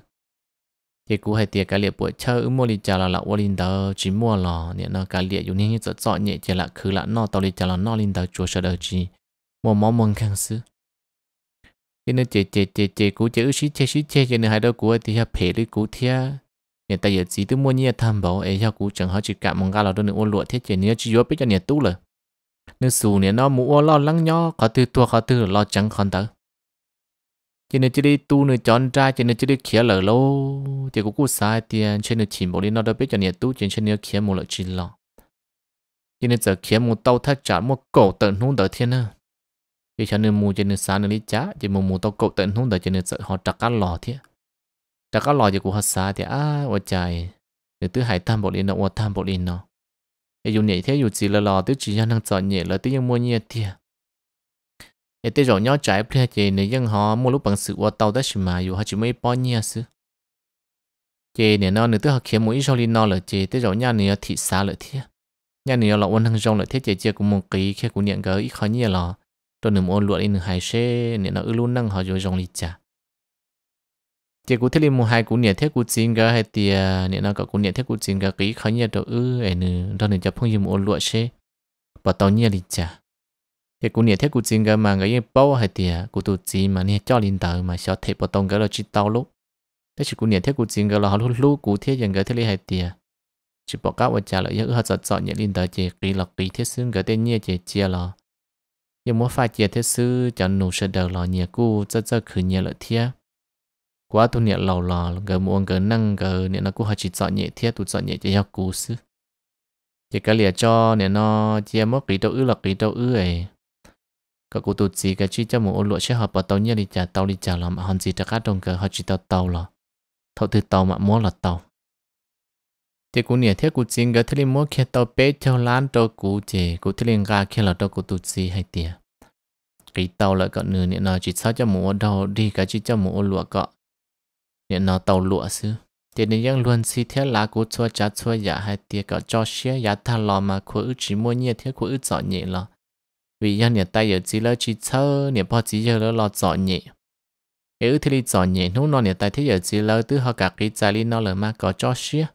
cái cú hay tiệt cái liệt buổi chơi, ước mua đi chả là là linh đó chỉ mua lò niệm nó cái liệt dùng những cái chọn nhẹ chỉ là khứ là nó tàu đi chả là nó linh đó chúa sợ đời chi. Mua món món khang xứ. Cho nó chế chế chế chế cú chế ước xí, chê xí, chê cho nên hai đứa cú thì ha phê đi cú thia. Nhà ta giờ chỉ tôi mua nhẹ tham bảo, ấy cho cú chẳng họ chỉ cả mong gà là đôi nữa ôn lụa thiết chế nữa chỉ vô biết cho nhà tu rồi nếu sù nè nó mua lo lắng nhó, khó từ tua, khó từ lo chẳng còn tới chỉ nên chỉ đi tu nữa chọn ra chỉ nên chỉ đi khía lợ lô thì cũng cú sai tiền trên nên chỉ một đi nó đâu biết cho nên tu trên nên nhớ khía một lợ chỉ lo chỉ nên giờ khía một tàu thắt chặt một cổ tận hung đỡ thiên nữa chỉ cho nên mua cho nên sáng nữa đi chả chỉ một mua tàu cổ tận hung đỡ cho nên sợ họ chặt cá lò thiệt, chặt cá lò thì cũng họ sai thì à ở trời, để tứ hải tham bộ đi nó ở tham bộ đi nó ai dùng nhảy thế dùng gì là lò tứ chỉ cho năng chọn nhẹ là tức mua nhẹ thiệt để tới rồi nhau trái plea chị này dân họ mua lúc bằng sự qua tàu đó mà, dù họ chỉ mới bao nhiêu sự chị này nó nữa tức họ kiếm mỗi sau linh nó là chị tới rồi nhau này thị xã là thế nhau này là quân hàng rong là thế chị chị cũng một ký khi cũng nhận cái ít khó nhiều là tôi nửa mua lụa đi nửa hai xe này nó ư luôn năng họ rồi rong đi chả chỉ cụ thể một hai cũng nhận thế cũng chính cái hay thì này nó có cũng nhận thế cũng chính cái ký khó nhiều đồ ư ấy nửa đó nửa cho phong dùng mua lụa xe bảo tàu nhiều lịch trả thì cũng nhiệt thế cụ chính cái mà cái bao hay thì à, cụ tu chính mà nhiệt cho linh đạo mà sao thể bảo tao cái là chỉ tao lúc thế chỉ cũng nhiệt thế cụ chính cái là họ lúc lúc cụ thế những cái thế này hay thì chỉ bảo các vật trả lại những họ chọn chọn những linh đạo chỉ kỳ là kỳ thế xương cái tên nhiệt chỉ chia là nhưng muốn phải chia thế sư cho nụ sẽ đầu là nhiệt cũ rất rất khử nhiệt lợi thiệt quá tu niệm lầu lò gờ muôn gờ năng gờ niệm nó cũng hay chỉ chọn nhẹ thiết tu chọn nhẹ cho nhau cú sư chỉ cái liệt cho niệm nó chỉ mất kỳ đâu ư là kỳ đâu ư ấy các cụ tu gì cái chi cho một ô lụa sẽ hợp vào tàu nhẹ đi trả tàu đi trả làm hòn gì cho các đồng cờ họ chỉ tàu tàu là thầu từ tàu mà mua là tàu. Thì cụ niệm thiết cụ chính cái thứ mua kia tàu bé theo lan tàu cụ chỉ cụ thứ liên ga kia là tàu cụ tu gì hay tiền cái tàu là cái nửa niệm nó chỉ sao cho một đầu đi, cái chi cho một ô lụa cọ nhận nó tàu lụa sư thì nên vẫn luôn si thế lá cụ chua cha chua ya hay tiền có cho xe ya ta lò mà của chỉ mua nhẹ thế của ư chọn nhẹ lò vì yang nhà tay ở chỉ là chỉ chơ nhà bao chỉ giờ là lo chọn nhẹ. Ư thì đi chọn nhẹ nếu nó nhà tay thế giờ chỉ là tứ họ cả cái trái li nó là mà có cho xia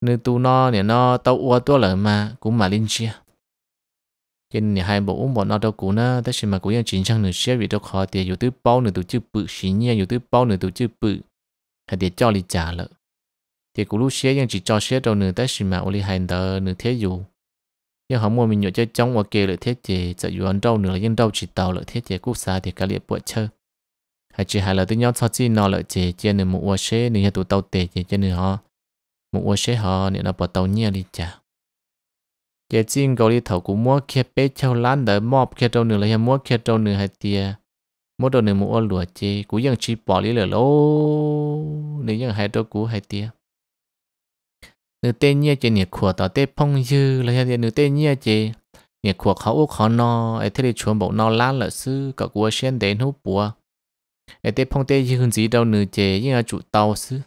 nếu tu nó nhà nó tàu ua tua là mà cũng mà linh xia cho nhà hai bộ uống bọn nó đâu cũng na tất nhiên mà cũng yang chính trang nửa xia vì đâu khó thì dù thứ bao nửa tổ chữ bự xí nhia dù thứ bao nửa tổ chữ bự hay để cho li trả lợ. Thì cũng lúc xe chỉ cho xia đâu nửa tất nhiên mà oli hai tờ nửa thế dù nhưng họ mua mình nhựa chơi trong và kề lợi thiết chế giờ dù ăn đâu nữa nhưng đâu chỉ tàu lợi thiết chế quốc xa thì cả liệt bộ chơi. Hay chỉ hai là tôi nhau cho chi nó lợi chế chơi nên một quả xế nên tụ tàu tệ chế chơi nên họ. Một quả xế họ nên là bỏ tàu nhia đi chả. Chế chim cầu đi thầu cũng mua kia bé châu lan đỡ mọp kia trâu nữa là mua kia trâu nữa hay tia mua đồ nữa mua lúa chế cũng vẫn chỉ bỏ đi lửa lô nên như hai trâu cũ hay tia nếu tên nhia chỉ nhiệt khua tao tên phong dư là hay nếu tên nhia chỉ nhiệt khua khó úc khó no. Ấy thế thì chuẩn bộ no lan là sư cả của xuyên đến hút bùa. Ấy tên phong tên dư gì đâu nữ chỉ nhưng là chủ tàu sư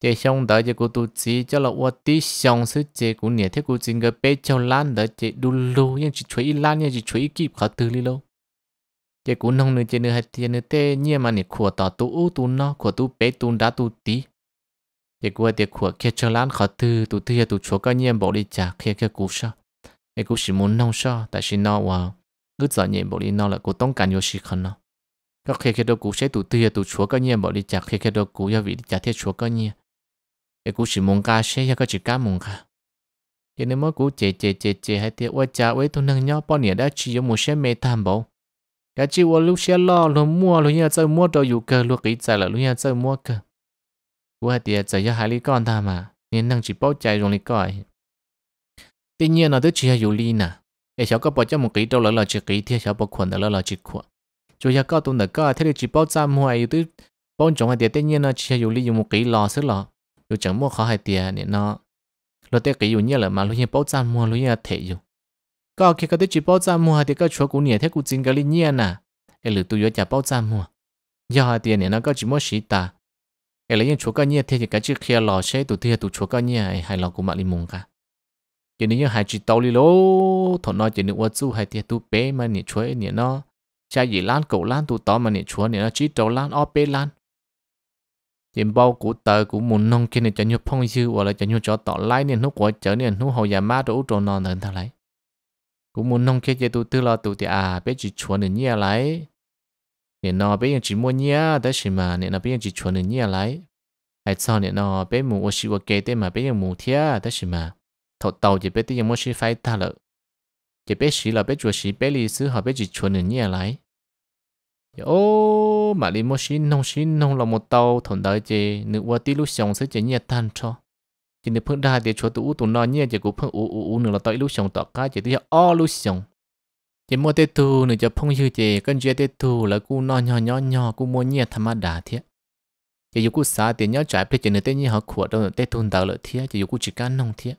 chế xong đó chế cụ tu chỉ cho là ua tí xong sư chế cụ nhẹ thế cụ chính cái bé cho lan đó chế đu lù nhưng chỉ chuối lan nhưng chỉ chuối kịp khó từ li lâu chế cụ nông nữ chế nữ hay tiền nữ tên nhia mà nè khua tỏ tu u tu nó khua tu bé tu đá tu tí chế cụ tiệc khua kia cho lán khó từ tu tư tu chúa có nhẹ bỏ đi trả kia kia cụ sao ấy cụ chỉ muốn nông sao tại vì nó vào cứ giờ nhẹ bỏ đi nó là cụ tông cảnh vô sĩ khẩn nó. Các kia kia đâu cụ sẽ tu tư tu chúa có nhẹ bỏ đi trả kia kia đâu cụ do vị đi trả thiết chúa có nhẹ cái cú chỉ muốn cá sẽ ya có chỉ cá muốn cả thì nếu mà cú chê chê chê chê hay tiệc quay cha với tu nâng nhau bao nhiêu đã chỉ có một xe mê tham bảo cái chỉ qua lúc sẽ lo luôn mua luôn nhà chơi mua đồ dù cơ luôn kỹ chạy là luôn nhà chơi mua cơ của hay tiệt chạy cho hai lý con ta mà nên năng chỉ bao chạy rồi lý coi tuy nhiên là tôi chỉ hay dù lý nè để cháu có bỏ cho một kỹ đâu là là chỉ kỹ thì cháu bỏ quần đó là là chỉ quần cho ya có tu nè có thế thì chỉ bao trăm mua yêu tôi bao chồng hay tiệt tuy nhiên là chỉ hay dù lý dùng một kỹ lò sức lò dù chẳng mua khó hay tiền nên nó lo tế cái dù như là mà lúc như bao trăm mua lúc như thể dù có khi có tới chỉ bao trăm mua thì có chúa cũng nhẹ thế cũng chính cái lý nhiên nè em tôi tụi chả bao trăm mua giờ hai tiền nên nó có chỉ mua xí ta cái lấy những chỗ cái nhia thì cái chiếc kia lò xe tụt thì tụt chỗ cái nhia hay lò của mạng li mùng cả chỉ nếu hai chỉ tàu li lô thọ nói chỉ nếu ở chú hai tia tụt bé mà nè chuối nè nó cha gì lan cậu lan tụt tàu mà nè chuối nè nó chỉ tàu lan ở bé lan chỉ bao của tờ của muốn nông kia này cho nhau phong dư hoặc là cho nhau cho tỏ lại nên nó quả chở nên nó hậu nhà má đồ trộn non hơn ta lại cũng muốn nông kia chỉ tụt tư lo tụt thì à bé chỉ chuối nè nhia lại nên nó giờ chỉ mua nhia đó chỉ mà nên nó giờ chỉ chuẩn được nhia lại hay sao nên nó bé mù ở xíu kê tên mà bé mù thia đó chỉ mà. Thọ tàu chỉ bé giờ mua xí phải ta lợ. Chỉ bé xí là bé chùa xí bé lì xứ họ bé chỉ chuẩn được nhia lại dạ ô, mà đi mua xí nông xí nông là một tàu thằng đời chỉ nữ qua tí lúc sống sẽ chỉ nhia tan cho. Chỉ nếu phương đa thì chỗ tụ tụ nó nhia, chỉ cũng phương u u u nữa là tới lúc sống tọt cá, chỉ thì o lúc sống chỉ mua tết tu nữa cho phong như chị cần chơi tết tu là cú non nhỏ nhỏ nhỏ cú mua nhẹ tham đà thiệt chỉ yêu cú xả tiền nhớ trái phải chỉ nữ tết như họ khua đâu tết tu đào lợi thiệt chỉ yêu cú chỉ cá nông thiệt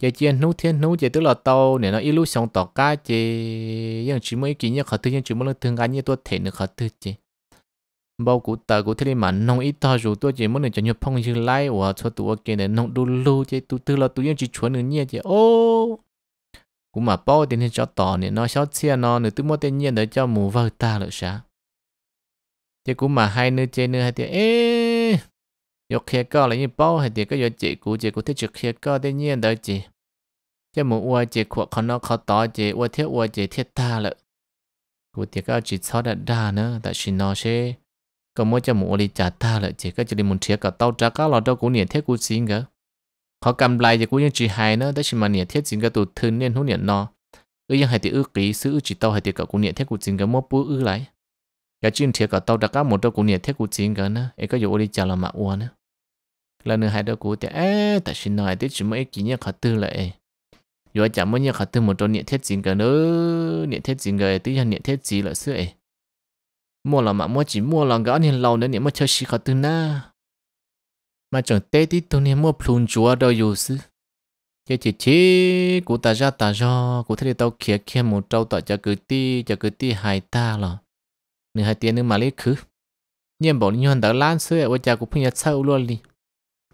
chỉ chỉ nấu thiên nấu chỉ tức là tàu nè nó ít lúc xong tỏ cá chỉ. Nhưng chỉ mới kỹ nhớ khởi thứ nhưng chỉ mới thương cá như tôi thể nữa khởi thứ chỉ. Bao cụ tờ cụ thế mà nông ít to dù tôi chỉ muốn để cho nhiều phong như lại và cho tụi kia để nông đu lu chỉ tụi tư là tụi nhưng chỉ chuẩn nữa nhé chỉ. Ô! cũng mà bao tiền thì cho tỏ nên nó xót chia nó nữa tôi mua tiền nhiên để cho mù vào ta lợi xa chứ cũng mà hai nữ chơi nữ hai tiền ê, yo kia co là như bao hai tiền có yo chị cũ chị cũ thích chụp khe co tiền nhiên đó chị chứ mù ua chị của con nó khó tỏ chị ua thiết ua chị thiết ta lợi cũ tiền có chị xót đã đa nữa tại xin nó sẽ còn mỗi cho mù ua đi trả ta lợi chị có chỉ đi muốn chia cả tàu trả cả lọ đâu cũng niệm thiết cũ xin cả khó cầm lại giờ cũng như chỉ hài nữa đấy chỉ mà nhiệt thiết chính cái tổ thân nên hú nhiệt nó ư ยัง hay thì ư ký sự chỉ tàu hay thì cậu cũng nhiệt thiết của chính cái mốt bú ư lại. Cái chuyện thiệt cậu tàu đã có một đôi cũng nhiệt thiết của chính cái nữa, ấy có dụ đi chào là mà uo nữa. Là nữa hai đôi cũng thì ế tại xin nói thì chỉ mới kỹ nhiệt khả tư lại rồi chạm mới nhiệt khả tư một đôi nhiệt thiết chính cái nữa nhiệt thiết chính cái tí hơn nhiệt thiết gì là sữa ấy. Mua là mà mua chỉ mua là gõ nên lâu nữa nhiệt mới chơi xí khả tư na mà chẳng tê tí tôi nè mua phun chúa đâu dù sư chỉ chị chỉ cụ ta ra ta do cụ thấy tao kia kia một trâu tọa cho cứ ti cho cứ ti hai ta lọ nửa hai tiền nữa mà lấy khứ. Nhưng bảo nhon đã lan xưa ở cha cụ phun nhát sâu luôn đi.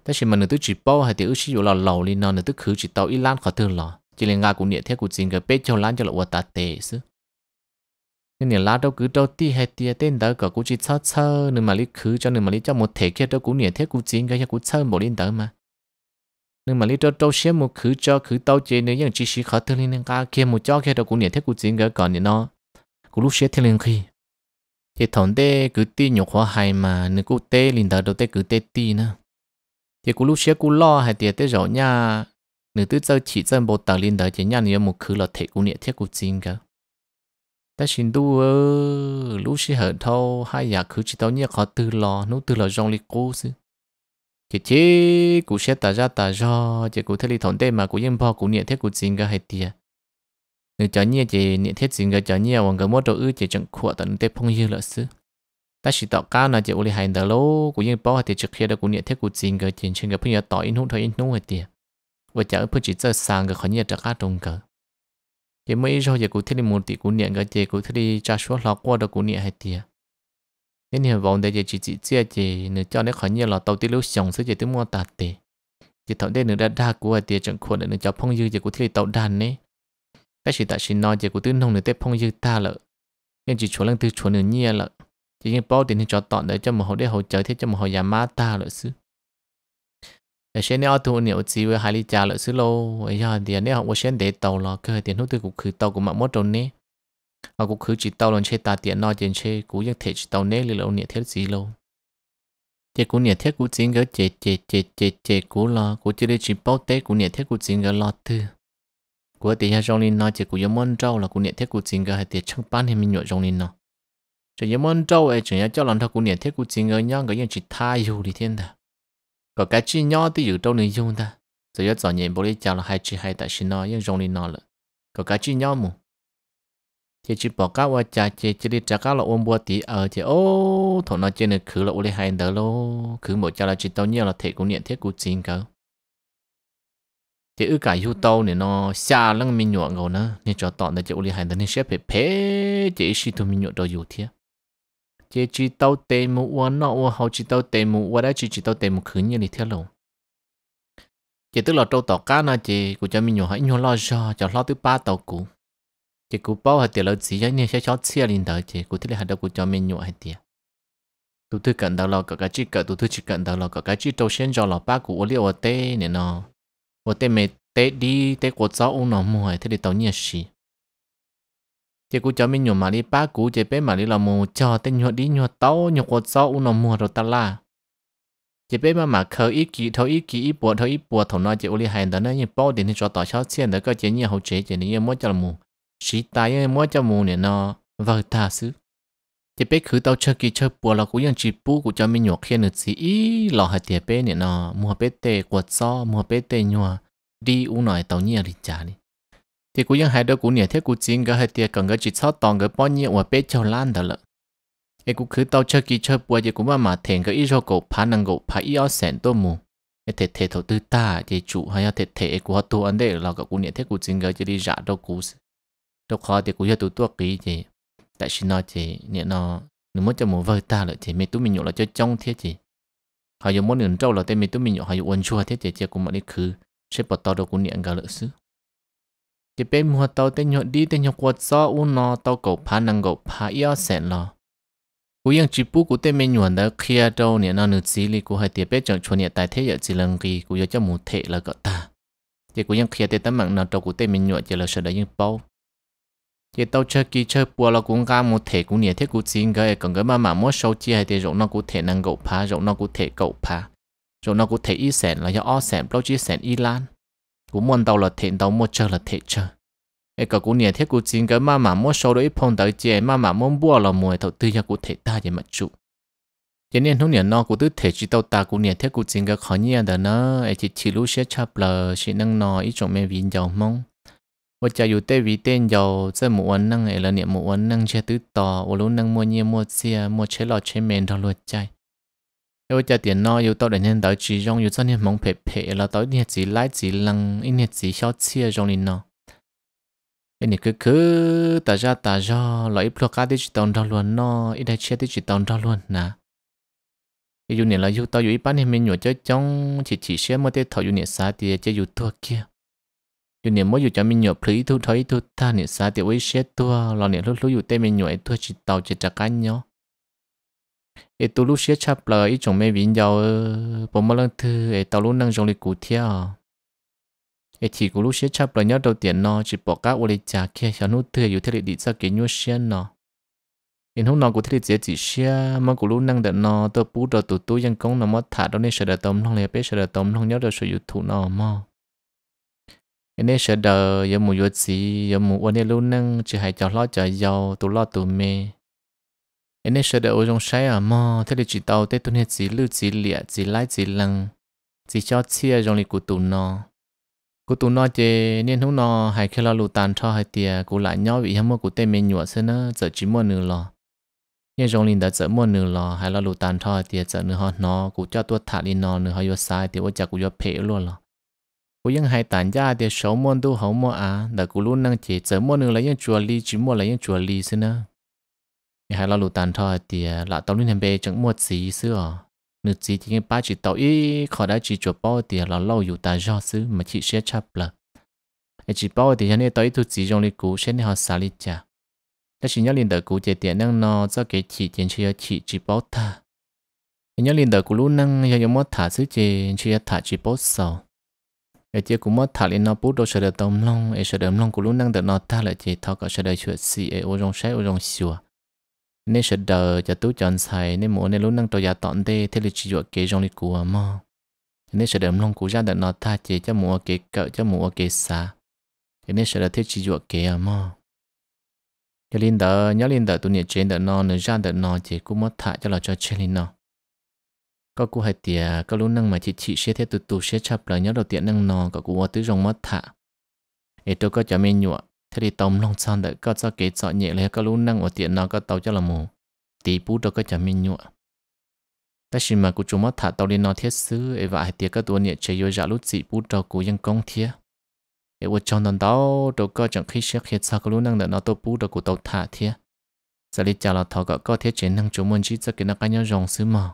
Ta chỉ mà nửa tôi chỉ bao hai tiền chỉ dụ lò lầu lì nó nửa tôi khứ chỉ tao ít lan khó thương lọ chỉ là ngà cụ niệm thế cụ xin cái bếp cho lan cho lọ ta tệ sư nên nhà lá đâu cứ đâu ti hay tia, tên đó có cú chỉ chớ chớ nên mà lý khứ cho nên mà lý cho một thể kia đâu cú nhẹ thế cú chính cái cú chớ một liên đó mà. Nên mà lý đâu đâu xem một khứ cho, khứ tao chế, nếu những chỉ sĩ khó thương nên cả kia, một cho kia đâu cú nhẹ thế cú chính cái còn nó. Cú lúc xếp thiên lên khi. Thì thằng tê cứ ti nhục hóa hay mà nếu cú tê liên đó đâu tê cứ tê ti nữa. Thì cú lúc xem cú lo hay tiệt tê rõ nha nếu tự giờ chỉ chân bộ tờ linh đó chỉ nha nếu một khứ là thể cú niệm thiết cú chính cái ta xin đu ơ, lũ xưa hở thâu, hai nhà cứ chỉ tao nhớ khó tư lò nút tư lò rong li cố sư cái chế cụ sẽ ta ra ta ra chỉ cụ thấy li thằng tê mà cụ yên bao cụ niệm thiết cụ xin cái hay tiệt người cho nhẹ chỉ niệm thiết xin cái cho nhẹ hoàng cái mốt đồ ư chỉ chẳng khỏe tận tê phong như là sư ta chỉ tạo cá nó chỉ uli hành đó lô cụ yên bao hay thì trực khi đó cụ nhẹ thế cụ xin cái chuyện chuyện cái phong như tỏi in hút thôi in nung hết tiền và chả phong chỉ chơi sang cái khó nhẹ trả cá trong cái chỉ mấy rồi giờ cũng thấy một tỷ cũng niệm cái gì cũng thấy cha số lọ qua đó cũng niệm hay tiền nên hiện vòng đây chỉ chỉ chia chỉ nửa cho nó khỏi nhiều là tàu tiêu lưu sống sẽ chỉ tới mua tạt tiền chỉ thằng đây nửa đã đa của tiền chẳng khuẩn nửa cho phong dư chỉ cũng thấy tàu đàn nè cái gì ta chỉ nói chỉ cũng tư nông nửa tết phong dư ta lợ. Nên chỉ chỗ lần từ chỗ nửa nhiều lợ. Chỉ những bao tiền thì cho tọn để cho một hồi để hỗ trợ thế cho một hồi nhà má ta lợi xứ để xem nếu thu nhiều chỉ với hai lý trả lợi xứ lô ấy giờ thì nếu họ xem để tàu là cơ tiền hút từ cũng khử tàu của mạng một trốn nè. Họ cũng khử chỉ tàu lần chơi ta tiền nói tiền chơi cũng như thể chỉ tàu nè lì lâu nhẹ thiết gì lâu. Thì cũng nhẹ thiết cũng chính cái chế chế chế chế chế cũng là cũng chỉ để chỉ bao tế cũng nhẹ thiết cũng chính cái lo tư. Của tiền nhà trong linh nói chỉ cũng giống món trâu là cũng nhẹ thiết cũng chính cái hai tiền trong bán thì mình nhọ trong linh nó chỉ những món trâu ấy chỉ là cho lần thằng cũng nhận thiết cũng chính ở nhau cái những chỉ thay hữu đi thiên ta có cái chi nhau đâu nên dùng ta. Chỉ có chọn nhện bố đi chào là hai chỉ hai tại xin nó, nhưng dùng đi nó là. Có cái chi nhỏ mù. Chỉ chỉ bỏ cá qua chả chỉ chỉ đi chả cá là ôm bùa tí ở chỉ ô thằng nó trên này khử là uli hai đỡ lô. Khử một chả là chỉ tao nhiều là thể cũng nhận thiết cũng chính cơ. Thì ư cả yêu tàu này nó xa lăng mình nhọ ngầu nữa nên cho tọn để chỉ uli hai đỡ nên xếp phải phê chỉ chỉ tụi mình nhọ đồ yêu thiết chỉ chỉ tàu tệ một ua nọ ua hậu chỉ tàu tệ một ua đã chỉ chỉ tàu tệ một khứ như này thế lộ chỉ tức là trâu tàu cá nó chỉ của cho mình nhiều hãy nhiều lo cho cho lo thứ ba tàu cũ chỉ của bao hạt tiền lợi gì cho nên sẽ cho xe lên đời chỉ của thế là hạt đâu của cho mình nhiều hạt tiền tụ thứ cần đâu lo cả cái chỉ cần tụ thứ chỉ cần đâu lo cả cái chỉ trâu sen cho lo ba của liệu ua tê này nó ua tê mệt tê đi tê của cháu ông nó mua thế thì tàu nhiều gì chỉ cú cho mình nhổ mà đi, ba cú chỉ bé mà đi là mù, cho tên nhổ đi, nhổ tàu nhổ quạt cháu u nó mua rồi ta la. Chỉ bé mà mà khờ ý kỹ thôi ý kỹ ý bùa thôi ý bùa thầu nói chỉ uli hành đó nó như bao tiền thì cho tỏ cho xiên đó có chỉ nhiều hậu chế chỉ như mua cho mù. Sĩ tài như mỗi cho mù này nó vợ ta xứ. Chỉ bé khử tàu chơi kỹ chơi bùa là cũng yang chỉ bù cú cho mình nhổ khen được gì ý, lò hạt tiền bé này nó mua bé tê quạt gió, mua bé tê nhổ đi u nói tàu nhiều đi trả đi thì cũng những hai đứa cũng nhiều thế cũng chính cái hai tiệt cần cái chỉ Sao tòng cái bao nhiêu và bé cho lan đó là ai cũng cứ tao chơi kỹ chơi bùa thì cũng mà mà thèn cái ít cho cậu phá năng cổ phá ít ở sẹn tôi mù. Cái thể thể thầu tư ta à, thì chủ hay là thể thể của họ tu anh đấy là cậu cũng nhận thế cũng chính cái chỉ đi giả đâu cũ đâu khó thì cũng tu tôi kỹ gì tại sao nó chỉ nhận nó nếu muốn cho một vơi ta lại thì mấy tu mình nhổ là cho trong thế gì họ dùng muốn nửa trâu là tên mấy tu mình nhổ, họ dùng uốn chua thế thì chỉ cũng mà đi khứ. Sẽ bắt to đâu cũng nhận cái lợi xứ chỉ bên mua tàu tên nhọ đi, tên nhọ quật gió, u nó, tàu cổ phá, năng cậu phá yếu sẹn lo. Cú yang chỉ bù cú tên mình nhuận đã kia đâu nè, nó nữ chỉ li cú hay tiệp bé chọn cho nè tại thế giờ chỉ lần kỳ, cú cho mù thể là gọi ta. Chỉ cú yang kia tên tấm mạng nào tàu cú tên mình nhuận chỉ là sợ đấy nhưng bao chỉ tàu chơi kỳ chơi bùa là cũng ga mù thể cú nè, thế cú chỉ cái còn cái mà mà mua sâu chi hay thì rộng nó cú thể năng gậu phá, rộng nó cú thể gậu phá. Rộng nó cú thể y sẹn là do o sẹn bao chi sẹn y lan cú muốn đâu là thiện đâu mua chơi là thiệt chơi cái cả cú nhà thiết cú chín cái mà mà mua sâu đôi phong tới chơi mà mà muốn bua là mùi thầu tư cho cú thể ta vậy mà chủ. Cho nên hôm nay nó cú tư thể chỉ đầu ta cú nhà thiết cú chín cái khó nhia đó nó. Ấy chỉ chỉ lúc sẽ chập lờ, chỉ năng nó, ít chỗ mẹ viên dầu mong và chả dù tê vì tên giàu sẽ mua ăn năng ấy là niệm mua ăn năng chơi tứ tò và luôn năng mua nhia mua xe mua chế lọ chế mền đó luôn chạy yêu cha tiền nó, yêu tao để nên tới chỉ trong yêu cho nên mong phê phê là tới nên chỉ lái chỉ lăng in nên chỉ xóa chia trong nó. Cái này cứ cứ ta ra ta ra là ít đi chỉ tao ra luôn nó ít đại chia đi chỉ tao ra luôn nè. Yêu này là yêu tao yêu ít bán nên mình nhổ cho trong chỉ chỉ xem một cái thầu yêu này xa thì cho yêu tua kia. Yêu này mỗi yêu cho mình nhổ phí thu thấy thu ta này xa thì với xe tua là này lúc lúc yêu tên mình nhổ tua chỉ tao chỉ trả cá nhau e tu lu xia chap la ý chong mê vin yao bo ma lang thư e tao lu nang jong li ku thia. E chỉ của lu xia chap la nhớ đầu tiền nó chỉ bỏ cá ô li cha kia, cho nu thư yu thế đi sa kế nhu xiên nó in hôm nào của thế chỉ chỉ xia mà của lu nang đợt nó tôi bú đầu tụ tu dân công nó mất thả đó nên sợ đợt tôm không lẽ bé sợ đợt tôm không nhớ đầu sự yu thụ nó mà. Nên sợ đợt giờ mù yu gì giờ mù ô nên lu nang chỉ hay cho lo cho giàu tu lo tu mê nên sợ đỡ ở trong sai à mà thế là chỉ tàu tết tuần hết chỉ lưu, chỉ liệt chỉ lái, chỉ lăng chỉ cho chia trong lịch của tụ nó của tụ nó chế nên hôm nọ hay khi lo lụt tàn cho hay tiề của lại nhau vì hâm mộ của tên mình nhụa xưa nó giờ chỉ mua nửa lò. Nhưng trong lịch đã giờ mua nửa lò hay lo lụt tàn cho hay tiề giờ nửa họ nó của cho tôi thả đi nó nửa họ vô sai, thì tôi chắc của vô phê luôn lò. Cô ยัง hay tàn ra thì sáu môn tu hậu mua à đã cô luôn năng chỉ giờ mua nửa là những chùa ly, chỉ mua là những chùa ly xưa nữa hay lo lụt tàn cho hay tiề là tao linh hàng bê chẳng mua gì xưa à. nữ gì thì cái ba chỉ tao ý khó đã chỉ cho bao tiền là ta do xứ mà chỉ sẽ chấp là chỉ bao thì tiền cho tao tới thu chỉ trong lịch cũ sẽ nên họ xả lịch trả ta chỉ nhớ liền đời cũ chỉ tiền năng nó cho cái chỉ tiền chỉ chỉ chỉ bao ta nhớ liền đời cũ luôn năng giờ có mất thả xứ chỉ chỉ thả chỉ bao sầu ở chỉ cũng mất thả lên nó bút đồ sẽ được tông long ở sẽ được long cũ luôn năng được nó ta lại chỉ thao cả sẽ được chuyện gì ở trong sai ở trong sửa nên sợ đợi cho tú chọn xài nên muốn nên lúc năng tàu giả tọn tê, thế là chỉ dọa kế trong lịch của mà nên sợ đợi long cú ra đợi nó tha chế cho mua kế cỡ cho mua kế xa nên sợ đợi thế chỉ dọa kế à mà cho linh đợi nhớ linh đợi tụi nhiệt trên đợi nó nữa ra đợi nó chỉ cũng mất thả cho là cho chế linh nó có cú hay tiề có lúc năng mà chỉ chị sẽ thế tụt tụt sẽ chấp là nhớ đầu tiên năng nó có cú tứ rồng mất thả. Để tôi có cho mình nhụa thế thì tôm long san đợi có cho kế chọn nhẹ lấy có lúc năng ở tiện nó có tàu cho là mù. Tí bút đó có chả mình nhụa. Ta xin mà cụ chúng mất thả tàu đi nó thiết sứ ấy vài tiệt các tuổi nhẹ chơi vô giả lúc gì bút đó công thiết ấy vô trong đòn đó đâu có chẳng khi xét hết sao có lúc năng đợi nó tôi bút đó cụ tàu thả thiết giờ đi chào là thọ có có thiết chế năng chủ muốn chỉ cho cái nó cái nhau rong xứ mà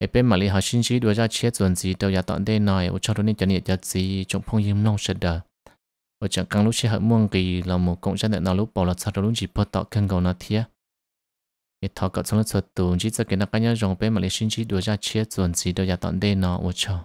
ấy bên mà lý họ xin chỉ đưa ra chết chuẩn gì đâu giả tận đây nói ở cho nên cho nhẹ cho gì chúng phong yếm nông sệt đời và chẳng cần lúc sẽ hợp muôn kỳ là một công dân nào lúc bỏ là sao lúc chỉ bắt tọt cần cầu nó thiệt thì thọ cậu trong lúc xuất tù, chỉ cho cái nó cái nhau rồng bé mà lấy xin chỉ đua ra chia chuẩn gì đâu ra tận đây nó ở chờ